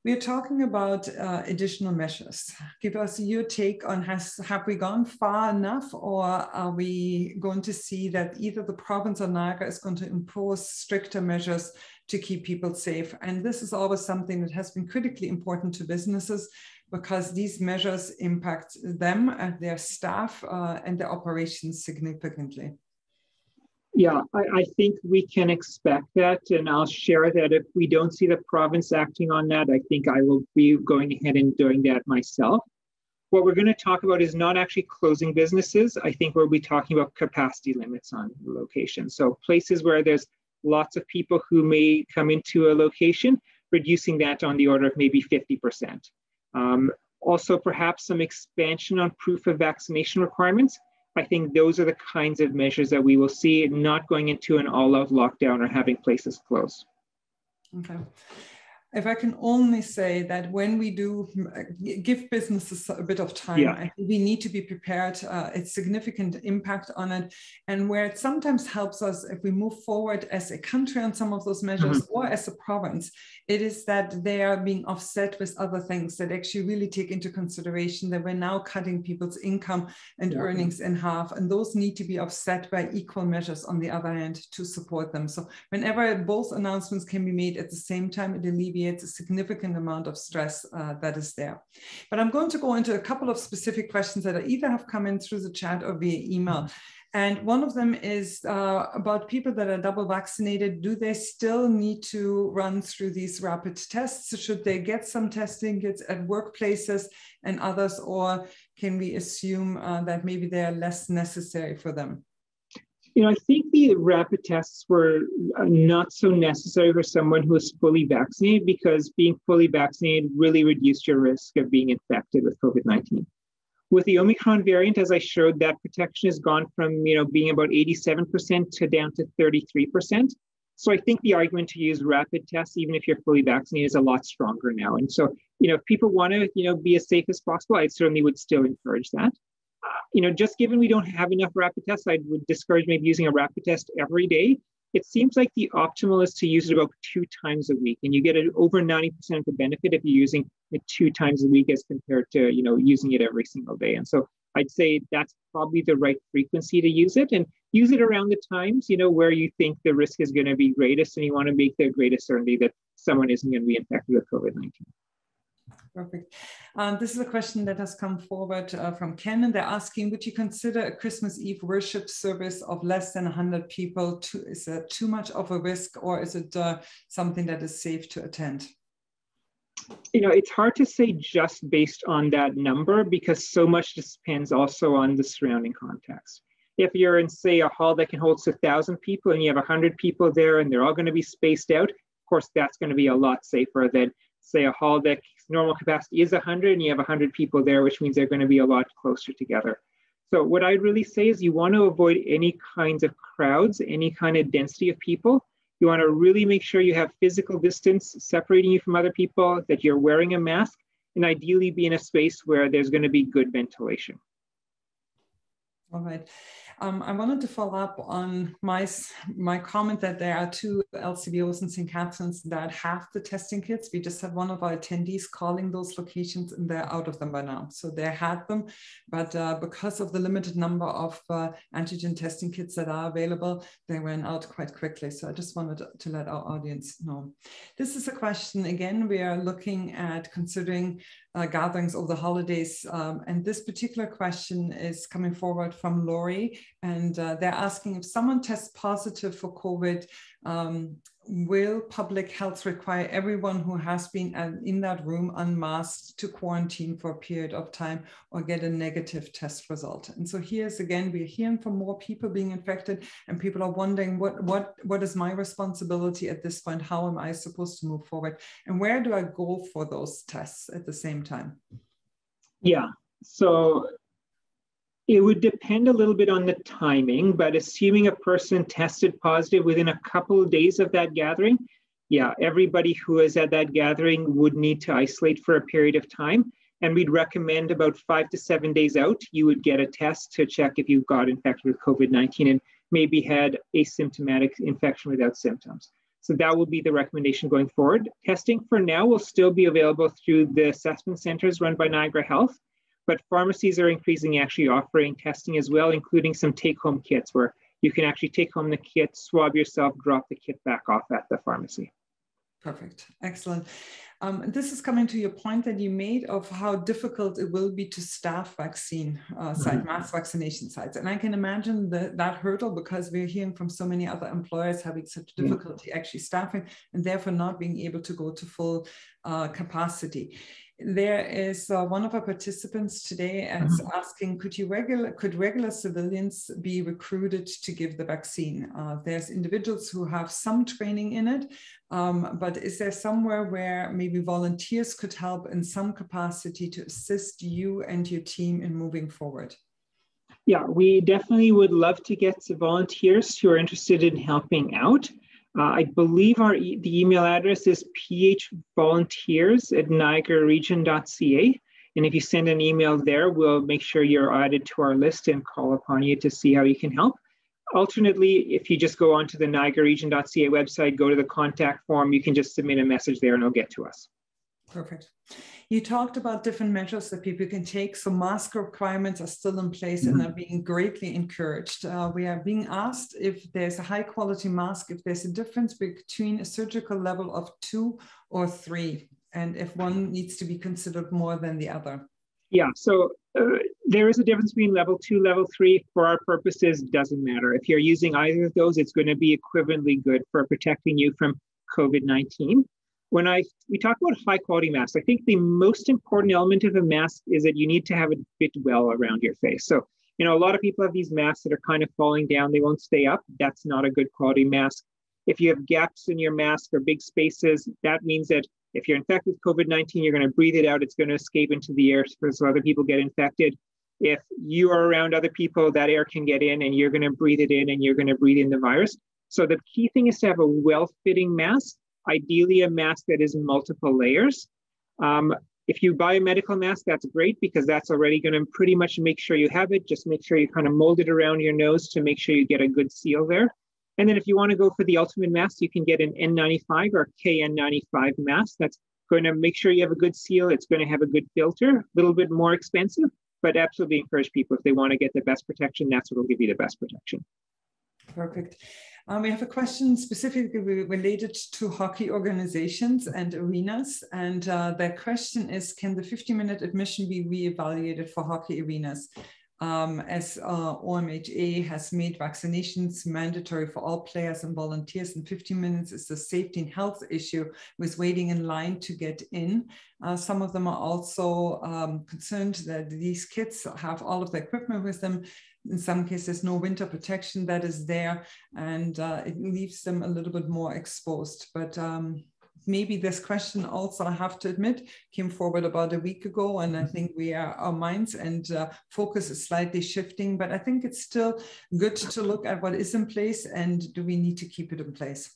We are talking about uh, additional measures. Give us your take on has have we gone far enough, or are we going to see that either the province or Niagara is going to impose stricter measures to keep people safe? And this is always something that has been critically important to businesses because these measures impact them and their staff uh, and their operations significantly. Yeah, I, I, think we can expect that. And I'll share that if we don't see the province acting on that, I think I will be going ahead and doing that myself. What we're going to talk about is not actually closing businesses. I think we'll be talking about capacity limits on locations. So places where there's lots of people who may come into a location, reducing that on the order of maybe 50%. Um, also, perhaps some expansion on proof of vaccination requirements I think those are the kinds of measures that we will see, not going into an all out lockdown or having places closed. Okay. If I can only say that when we do uh, give businesses a bit of time, yeah. I think we need to be prepared. Uh, it's significant impact on it, and where it sometimes helps us if we move forward as a country on some of those measures mm-hmm. or as a province, it is that they are being offset with other things that actually really take into consideration that we're now cutting people's income and yeah. earnings in half, and those need to be offset by equal measures on the other hand to support them. So whenever both announcements can be made at the same time, it alleviates alleviates a significant amount of stress uh, that is there. But I'm going to go into a couple of specific questions that either have come in through the chat or via email. Mm-hmm. And one of them is uh, about people that are double vaccinated. Do they still need to run through these rapid tests? Should they get some testing kits at workplaces and others, or can we assume uh, that maybe they are less necessary for them? You know, I think the rapid tests were uh, not so necessary for someone who was fully vaccinated because being fully vaccinated really reduced your risk of being infected with COVID 19. With the Omicron variant, as I showed, that protection has gone from you know being about 87% to down to 33%. So I think the argument to use rapid tests, even if you're fully vaccinated, is a lot stronger now. And so, you know, if people want to, you know, be as safe as possible, I certainly would still encourage that you know, just given we don't have enough rapid tests, I would discourage maybe using a rapid test every day. It seems like the optimal is to use it about two times a week, and you get over 90% of the benefit if you're using it two times a week as compared to, you know, using it every single day. And so I'd say that's probably the right frequency to use it, and use it around the times, you know, where you think the risk is going to be greatest, and you want to make the greatest certainty that someone isn't going to be infected with COVID-19. Perfect. Um, this is a question that has come forward uh, from Ken, and they're asking, would you consider a Christmas Eve worship service of less than 100 people? Is that too much of a risk, or is it uh, something that is safe to attend? You know, it's hard to say just based on that number because so much depends also on the surrounding context. If you're in, say, a hall that can hold a thousand people and you have 100 people there and they're all going to be spaced out, of course, that's going to be a lot safer than say a hall that normal capacity is 100 and you have 100 people there, which means they're going to be a lot closer together. So what I'd really say is you want to avoid any kinds of crowds, any kind of density of people. You want to really make sure you have physical distance separating you from other people, that you're wearing a mask, and ideally be in a space where there's going to be good ventilation. All right. Um, I wanted to follow up on my, my comment that there are two LCBOs in St. Catharines that have the testing kits. We just had one of our attendees calling those locations and they're out of them by now. So they had them, but uh, because of the limited number of uh, antigen testing kits that are available, they ran out quite quickly. So I just wanted to let our audience know. This is a question, again, we are looking at considering uh, gatherings over the holidays. Um, and this particular question is coming forward from Lori, and uh, they're asking if someone tests positive for COVID, um, will public health require everyone who has been uh, in that room unmasked to quarantine for a period of time or get a negative test result? And so here's again, we're hearing from more people being infected and people are wondering what, what, what is my responsibility at this point? How am I supposed to move forward? And where do I go for those tests at the same time? Yeah, so it would depend a little bit on the timing, but assuming a person tested positive within a couple of days of that gathering, yeah, everybody who is at that gathering would need to isolate for a period of time. And we'd recommend about five to seven days out, you would get a test to check if you got infected with COVID 19 and maybe had asymptomatic infection without symptoms. So that will be the recommendation going forward. Testing for now will still be available through the assessment centers run by Niagara Health but pharmacies are increasingly actually offering testing as well, including some take home kits where you can actually take home the kit, swab yourself, drop the kit back off at the pharmacy. Perfect. Excellent. Um, this is coming to your point that you made of how difficult it will be to staff vaccine uh, site, mm-hmm. mass vaccination sites. And I can imagine the, that hurdle because we're hearing from so many other employers having such difficulty yeah. actually staffing and therefore not being able to go to full uh, capacity there is uh, one of our participants today is mm-hmm. asking could you regular could regular civilians be recruited to give the vaccine? Uh, there's individuals who have some training in it um, but is there somewhere where maybe volunteers could help in some capacity to assist you and your team in moving forward? Yeah we definitely would love to get volunteers who are interested in helping out Uh, I believe our e the email address is phvolunteers at niagararegion.ca. And if you send an email there, we'll make sure you're added to our list and call upon you to see how you can help. Alternately, if you just go onto the niagararegion.ca website, go to the contact form, you can just submit a message there and it'll get to us. Perfect. You talked about different measures that people can take. So mask requirements are still in place mm-hmm. and are being greatly encouraged. Uh, we are being asked if there's a high quality mask, if there's a difference between a surgical level of two or three, and if one needs to be considered more than the other. Yeah, so uh, there is a difference between level two, level three. For our purposes, doesn't matter. If you're using either of those, it's going to be equivalently good for protecting you from COVID 19 when I we talk about high quality masks, I think the most important element of a mask is that you need to have it fit well around your face. So, you know, a lot of people have these masks that are kind of falling down, they won't stay up. That's not a good quality mask. If you have gaps in your mask or big spaces, that means that if you're infected with COVID 19, you're going to breathe it out, it's going to escape into the air so other people get infected. If you are around other people, that air can get in and you're going to breathe it in and you're going to breathe in the virus. So the key thing is to have a well fitting mask ideally a mask that is multiple layers. Um, if you buy a medical mask, that's great because that's already going to pretty much make sure you have it. Just make sure you kind of mold it around your nose to make sure you get a good seal there. And then if you want to go for the ultimate mask, you can get an N95 or KN95 mask. That's going to make sure you have a good seal. It's going to have a good filter, a little bit more expensive, but absolutely encourage people if they want to get the best protection, that's what will give you the best protection. Perfect. Um, we have a question specifically related to hockey organizations and arenas. And uh, that question is, can the 50 minute admission be reevaluated for hockey arenas? Um, as uh, OMHA has made vaccinations mandatory for all players and volunteers, and 15 minutes is a safety and health issue with waiting in line to get in. Uh, some of them are also um, concerned that these kids have all of the equipment with them in some cases no winter protection that is there and uh, it leaves them a little bit more exposed. But um, maybe this question also i have to admit came forward about a week ago and i mm-hmm. think we are our minds and uh, focus is slightly shifting but i think it's still good to look at what is in place and do we need to keep it in place.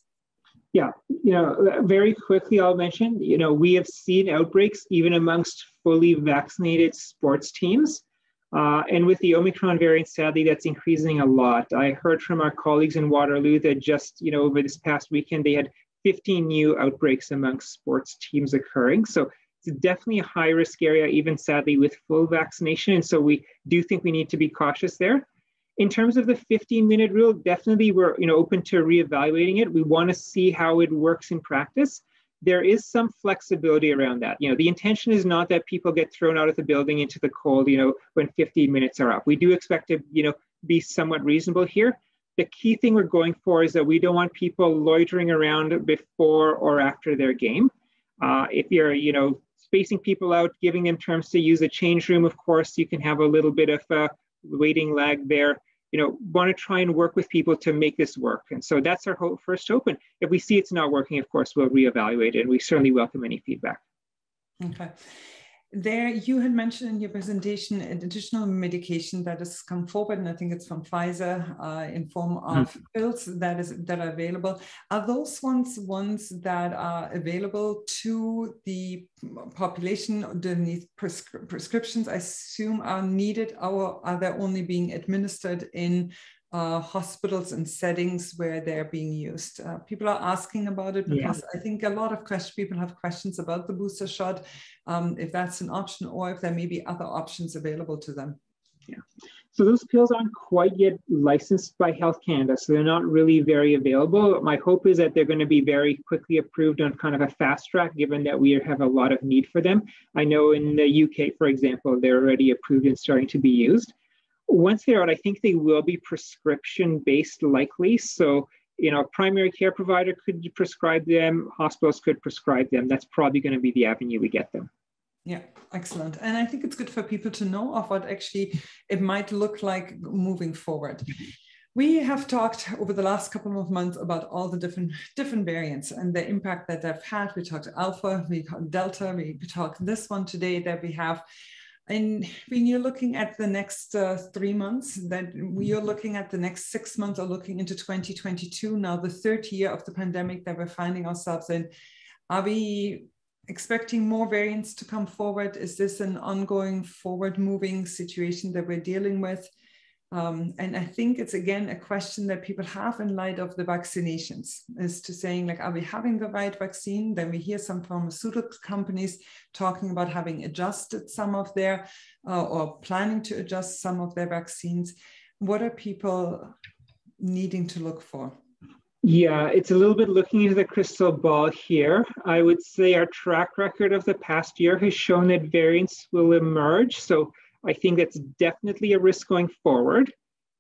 Yeah you know very quickly i'll mention you know we have seen outbreaks even amongst fully vaccinated sports teams uh, and with the Omicron variant, sadly, that's increasing a lot. I heard from our colleagues in Waterloo that just, you know, over this past weekend, they had 15 new outbreaks amongst sports teams occurring. So it's definitely a high risk area, even sadly, with full vaccination. And so we do think we need to be cautious there. In terms of the 15 minute rule, definitely we're you know, open to reevaluating it. We want to see how it works in practice there is some flexibility around that. You know, the intention is not that people get thrown out of the building into the cold, you know, when 15 minutes are up. We do expect to, you know, be somewhat reasonable here. The key thing we're going for is that we don't want people loitering around before or after their game. Uh, if you're, you know, spacing people out, giving them terms to use a change room, of course, you can have a little bit of a waiting lag there you know, want to try and work with people to make this work. And so that's our hope, first hope. And if we see it's not working, of course, we'll reevaluate it. And we certainly welcome any feedback. Okay. There, you had mentioned in your presentation an additional medication that has come forward, and I think it's from Pfizer uh, in form of mm. pills that is that are available. Are those ones ones that are available to the population underneath prescri prescriptions? I assume are needed, or are they only being administered in uh, hospitals and settings where they're being used. Uh, people are asking about it because yeah. I think a lot of question, people have questions about the booster shot, um, if that's an option or if there may be other options available to them. Yeah. So those pills aren't quite yet licensed by Health Canada, so they're not really very available. My hope is that they're going to be very quickly approved on kind of a fast track, given that we have a lot of need for them. I know in the UK, for example, they're already approved and starting to be used once they're out, I think they will be prescription based likely. So, you know, primary care provider could prescribe them, hospitals could prescribe them. That's probably going to be the avenue we get them. Yeah, excellent. And I think it's good for people to know of what actually it might look like moving forward. We have talked over the last couple of months about all the different different variants and the impact that they've had. We talked alpha, we talked delta, we talked this one today that we have and when you're looking at the next uh, three months, that we are looking at the next six months or looking into 2022, now the third year of the pandemic that we're finding ourselves in, are we expecting more variants to come forward? Is this an ongoing forward moving situation that we're dealing with? Um, and I think it's again a question that people have in light of the vaccinations is to saying like, are we having the right vaccine? Then we hear some pharmaceutical companies talking about having adjusted some of their uh, or planning to adjust some of their vaccines. What are people needing to look for? Yeah, it's a little bit looking into the crystal ball here. I would say our track record of the past year has shown that variants will emerge. So I think that's definitely a risk going forward.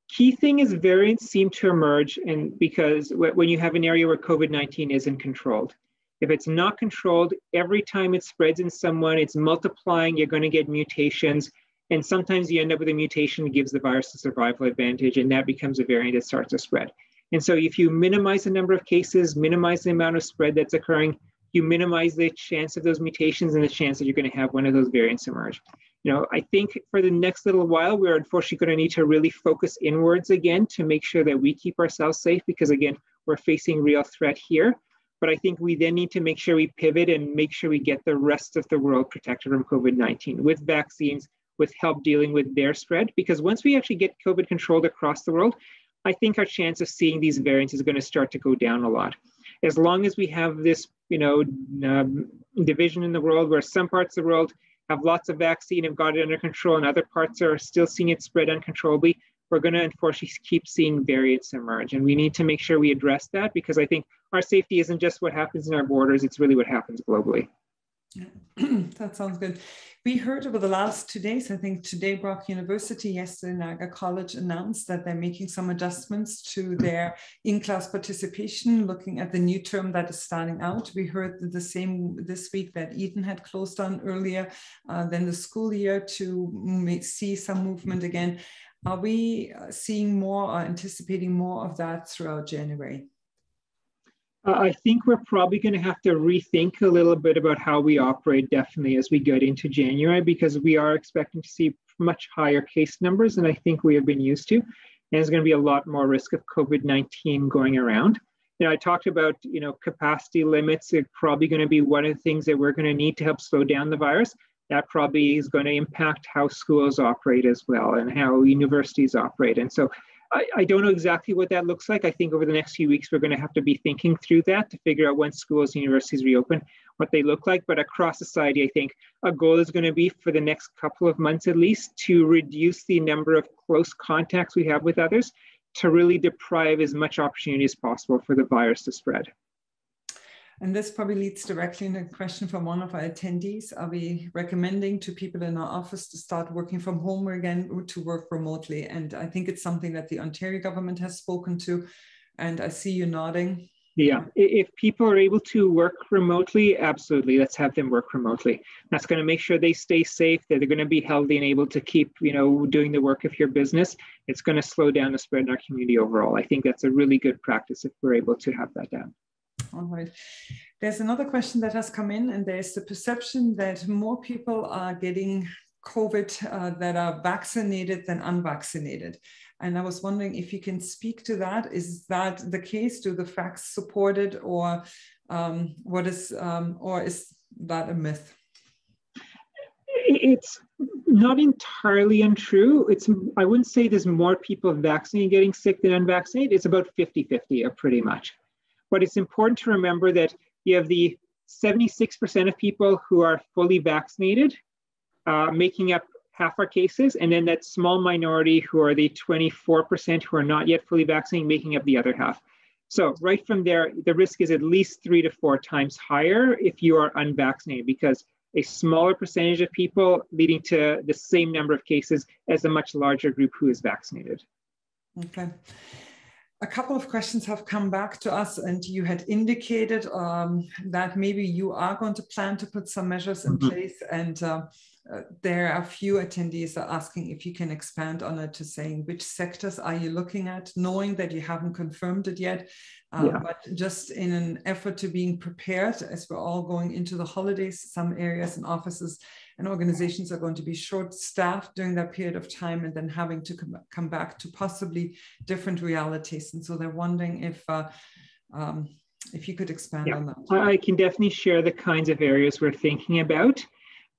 Key thing is variants seem to emerge and because when you have an area where COVID-19 isn't controlled. If it's not controlled, every time it spreads in someone, it's multiplying, you're going to get mutations. And sometimes you end up with a mutation that gives the virus a survival advantage, and that becomes a variant that starts to spread. And so if you minimize the number of cases, minimize the amount of spread that's occurring, you minimize the chance of those mutations and the chance that you're going to have one of those variants emerge you know, I think for the next little while, we're unfortunately going to need to really focus inwards again to make sure that we keep ourselves safe because, again, we're facing real threat here. But I think we then need to make sure we pivot and make sure we get the rest of the world protected from COVID 19 with vaccines, with help dealing with their spread. Because once we actually get COVID controlled across the world, I think our chance of seeing these variants is going to start to go down a lot. As long as we have this, you know, um, division in the world where some parts of the world have lots of vaccine, have got it under control, and other parts are still seeing it spread uncontrollably, we're going to unfortunately keep seeing variants emerge. And we need to make sure we address that because I think our safety isn't just what happens in our borders, it's really what happens globally. That sounds good. We heard over the last two days, I think today Brock University, yesterday Niagara College announced that they're making some adjustments to their in-class participation, looking at the new term that is starting out. We heard the same this week that Eton had closed down earlier uh, than the school year to see some movement again. Are we uh, seeing more or anticipating more of that throughout January? Uh, I think we're probably going to have to rethink a little bit about how we operate definitely as we get into January because we are expecting to see much higher case numbers than I think we have been used to. And there's going to be a lot more risk of COVID 19 going around. You know, I talked about, you know, capacity limits are probably going to be one of the things that we're going to need to help slow down the virus. That probably is going to impact how schools operate as well and how universities operate. And so I, I, don't know exactly what that looks like. I think over the next few weeks, we're going to have to be thinking through that to figure out when schools and universities reopen, what they look like. But across society, I think a goal is going to be for the next couple of months at least to reduce the number of close contacts we have with others to really deprive as much opportunity as possible for the virus to spread. And this probably leads directly in a question from one of our attendees. Are we recommending to people in our office to start working from home again or to work remotely? And I think it's something that the Ontario government has spoken to. And I see you nodding. Yeah, if people are able to work remotely, absolutely, let's have them work remotely. That's going to make sure they stay safe, that they're going to be healthy and able to keep, you know, doing the work of your business. It's going to slow down the spread in our community overall. I think that's a really good practice if we're able to have that done. There's another question that has come in, and there's the perception that more people are getting COVID uh, that are vaccinated than unvaccinated. And I was wondering if you can speak to that. Is that the case? Do the facts support it, or um, what is, um, or is that a myth? It's not entirely untrue. It's I wouldn't say there's more people vaccinated getting sick than unvaccinated. It's about 50-50 uh, pretty much. But it's important to remember that you have the 76% of people who are fully vaccinated, uh, making up half our cases, and then that small minority who are the 24% who are not yet fully vaccinated, making up the other half. So right from there, the risk is at least three to four times higher if you are unvaccinated because a smaller percentage of people leading to the same number of cases as a much larger group who is vaccinated. Okay a couple of questions have come back to us, and you had indicated um, that maybe you are going to plan to put some measures in mm-hmm. place. And uh, uh, there are a few attendees are asking if you can expand on it to saying which sectors are you looking at, knowing that you haven't confirmed it yet, uh, yeah. but just in an effort to being prepared as we're all going into the holidays, some areas and offices and organizations are going to be short staffed during that period of time and then having to come, come back to possibly different realities. And so they're wondering if uh, um, if you could expand yeah. on that. I can definitely share the kinds of areas we're thinking about.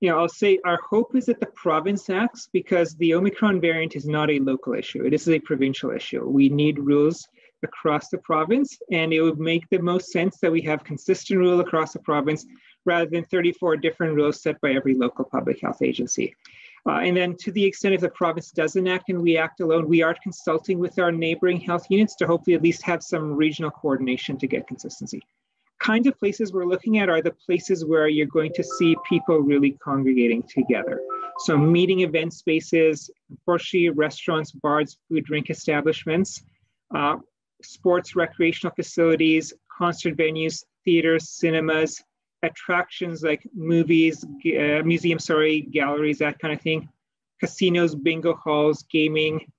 You know, I'll say our hope is that the province acts because the Omicron variant is not a local issue. It is a provincial issue. We need rules across the province, and it would make the most sense that we have consistent rule across the province rather than 34 different rules set by every local public health agency. Uh, and then to the extent if the province doesn't act and we act alone, we are consulting with our neighboring health units to hopefully at least have some regional coordination to get consistency. Kinds of places we're looking at are the places where you're going to see people really congregating together. So meeting event spaces, unfortunately restaurants, bars, food, drink establishments, uh, sports, recreational facilities, concert venues, theaters, cinemas, attractions like movies, uh, museums, sorry, galleries, that kind of thing, casinos, bingo halls, gaming.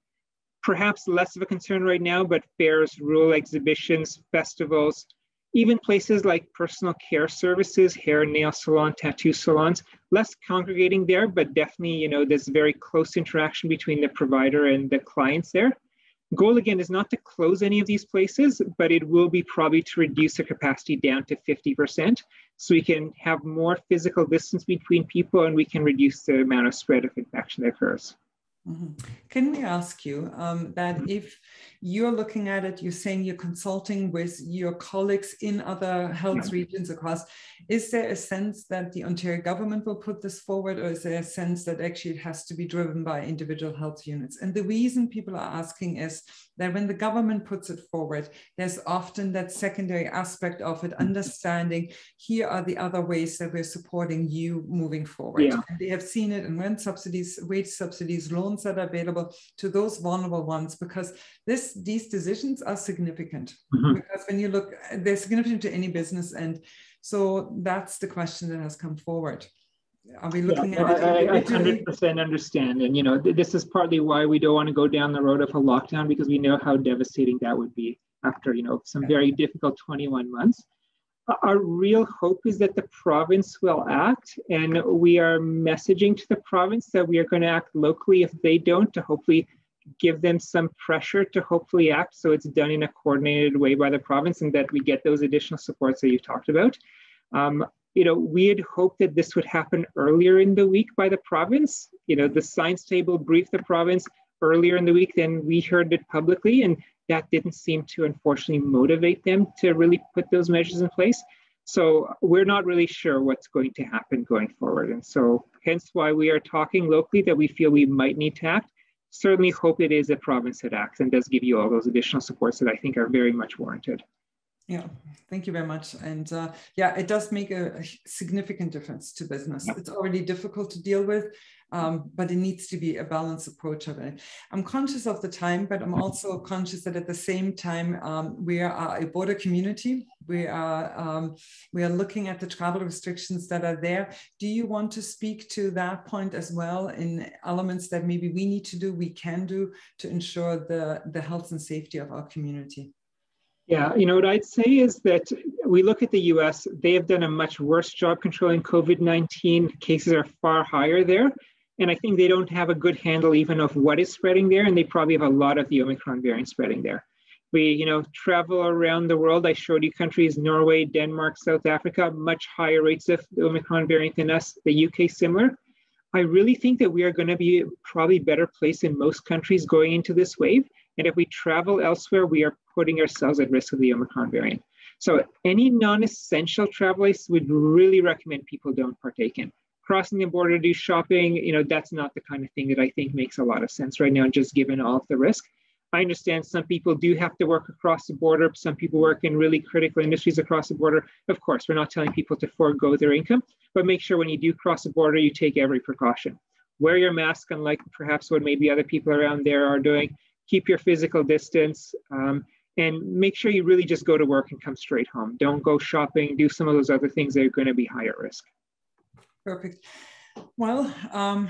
Perhaps less of a concern right now, but fairs, rural exhibitions, festivals, even places like personal care services, hair, nail salon, tattoo salons, less congregating there, but definitely, you know, there's very close interaction between the provider and the clients there. Goal again is not to close any of these places, but it will be probably to reduce the capacity down to 50% so we can have more physical distance between people and we can reduce the amount of spread of infection that occurs. Mm-hmm. Can we ask you um, that if you're looking at it, you're saying you're consulting with your colleagues in other health yeah. regions across, is there a sense that the Ontario government will put this forward, or is there a sense that actually it has to be driven by individual health units? And the reason people are asking is that when the government puts it forward, there's often that secondary aspect of it, understanding here are the other ways that we're supporting you moving forward. Yeah. And they have seen it in rent subsidies, wage subsidies, loan loans that are available to those vulnerable ones because this these decisions are significant. Mm-hmm. because when you look they're significant to any business and so that's the question that has come forward. Are we looking yeah, at it? I, I 100% understand and you know th- this is partly why we don't want to go down the road of a lockdown because we know how devastating that would be after you know some very difficult 21 months our real hope is that the province will act, and we are messaging to the province that we are going to act locally if they don't, to hopefully give them some pressure to hopefully act so it's done in a coordinated way by the province and that we get those additional supports that you've talked about. Um, you know, we had hoped that this would happen earlier in the week by the province. You know, the science table briefed the province earlier in the week than we heard it publicly. And that didn't seem to unfortunately motivate them to really put those measures in place. So we're not really sure what's going to happen going forward. And so hence why we are talking locally that we feel we might need to act. Certainly hope it is a province that acts and does give you all those additional supports that I think are very much warranted. Yeah, thank you very much. And uh, yeah, it does make a, a significant difference to business. Yep. It's already difficult to deal with, um, but it needs to be a balanced approach of it. I'm conscious of the time, but I'm also conscious that at the same time, um, we are a border community. We are um, we are looking at the travel restrictions that are there. Do you want to speak to that point as well in elements that maybe we need to do, we can do to ensure the, the health and safety of our community? Yeah, you know what I'd say is that we look at the US, they have done a much worse job controlling COVID 19. Cases are far higher there. And I think they don't have a good handle even of what is spreading there. And they probably have a lot of the Omicron variant spreading there. We, you know, travel around the world. I showed you countries, Norway, Denmark, South Africa, much higher rates of the Omicron variant than us, the UK similar. I really think that we are going to be probably better placed in most countries going into this wave. And if we travel elsewhere, we are putting ourselves at risk of the Omicron variant. So any non-essential travel would really recommend people don't partake in. Crossing the border to do shopping, you know, that's not the kind of thing that I think makes a lot of sense right now, just given all of the risk. I understand some people do have to work across the border. Some people work in really critical industries across the border. Of course, we're not telling people to forego their income, but make sure when you do cross the border, you take every precaution. Wear your mask, unlike perhaps what maybe other people around there are doing. Keep your physical distance. Um, and make sure you really just go to work and come straight home. Don't go shopping, do some of those other things that are going to be higher risk. Perfect. Well, um,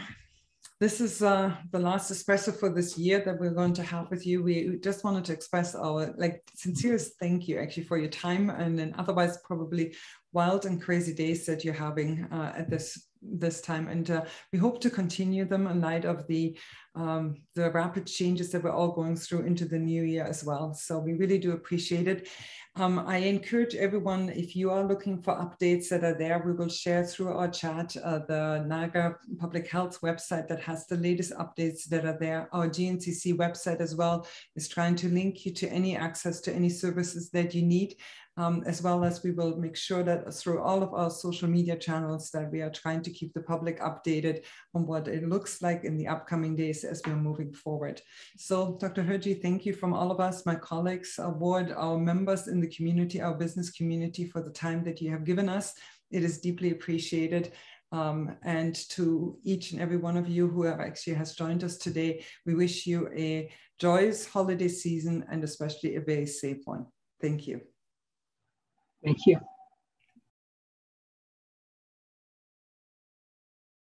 this is uh, the last espresso for this year that we're going to have with you. We just wanted to express our like sincerest thank you actually for your time and then otherwise probably wild and crazy days that you're having uh, at this this time. And uh, we hope to continue them in light of the um, the rapid changes that we're all going through into the new year as well. So we really do appreciate it um, I encourage everyone, if you are looking for updates that are there, we will share through our chat uh, the Niagara Public Health website that has the latest updates that are there. Our GNCC website as well is trying to link you to any access to any services that you need um, as well as we will make sure that through all of our social media channels that we are trying to keep the public updated on what it looks like in the upcoming days as we're moving forward. So Dr. Hirji, thank you from all of us, my colleagues, our board, our members the community, our business community for the time that you have given us. It is deeply appreciated. Um, and to each and every one of you who have actually has joined us today, we wish you a joyous holiday season and especially a very safe one. Thank you. Thank you.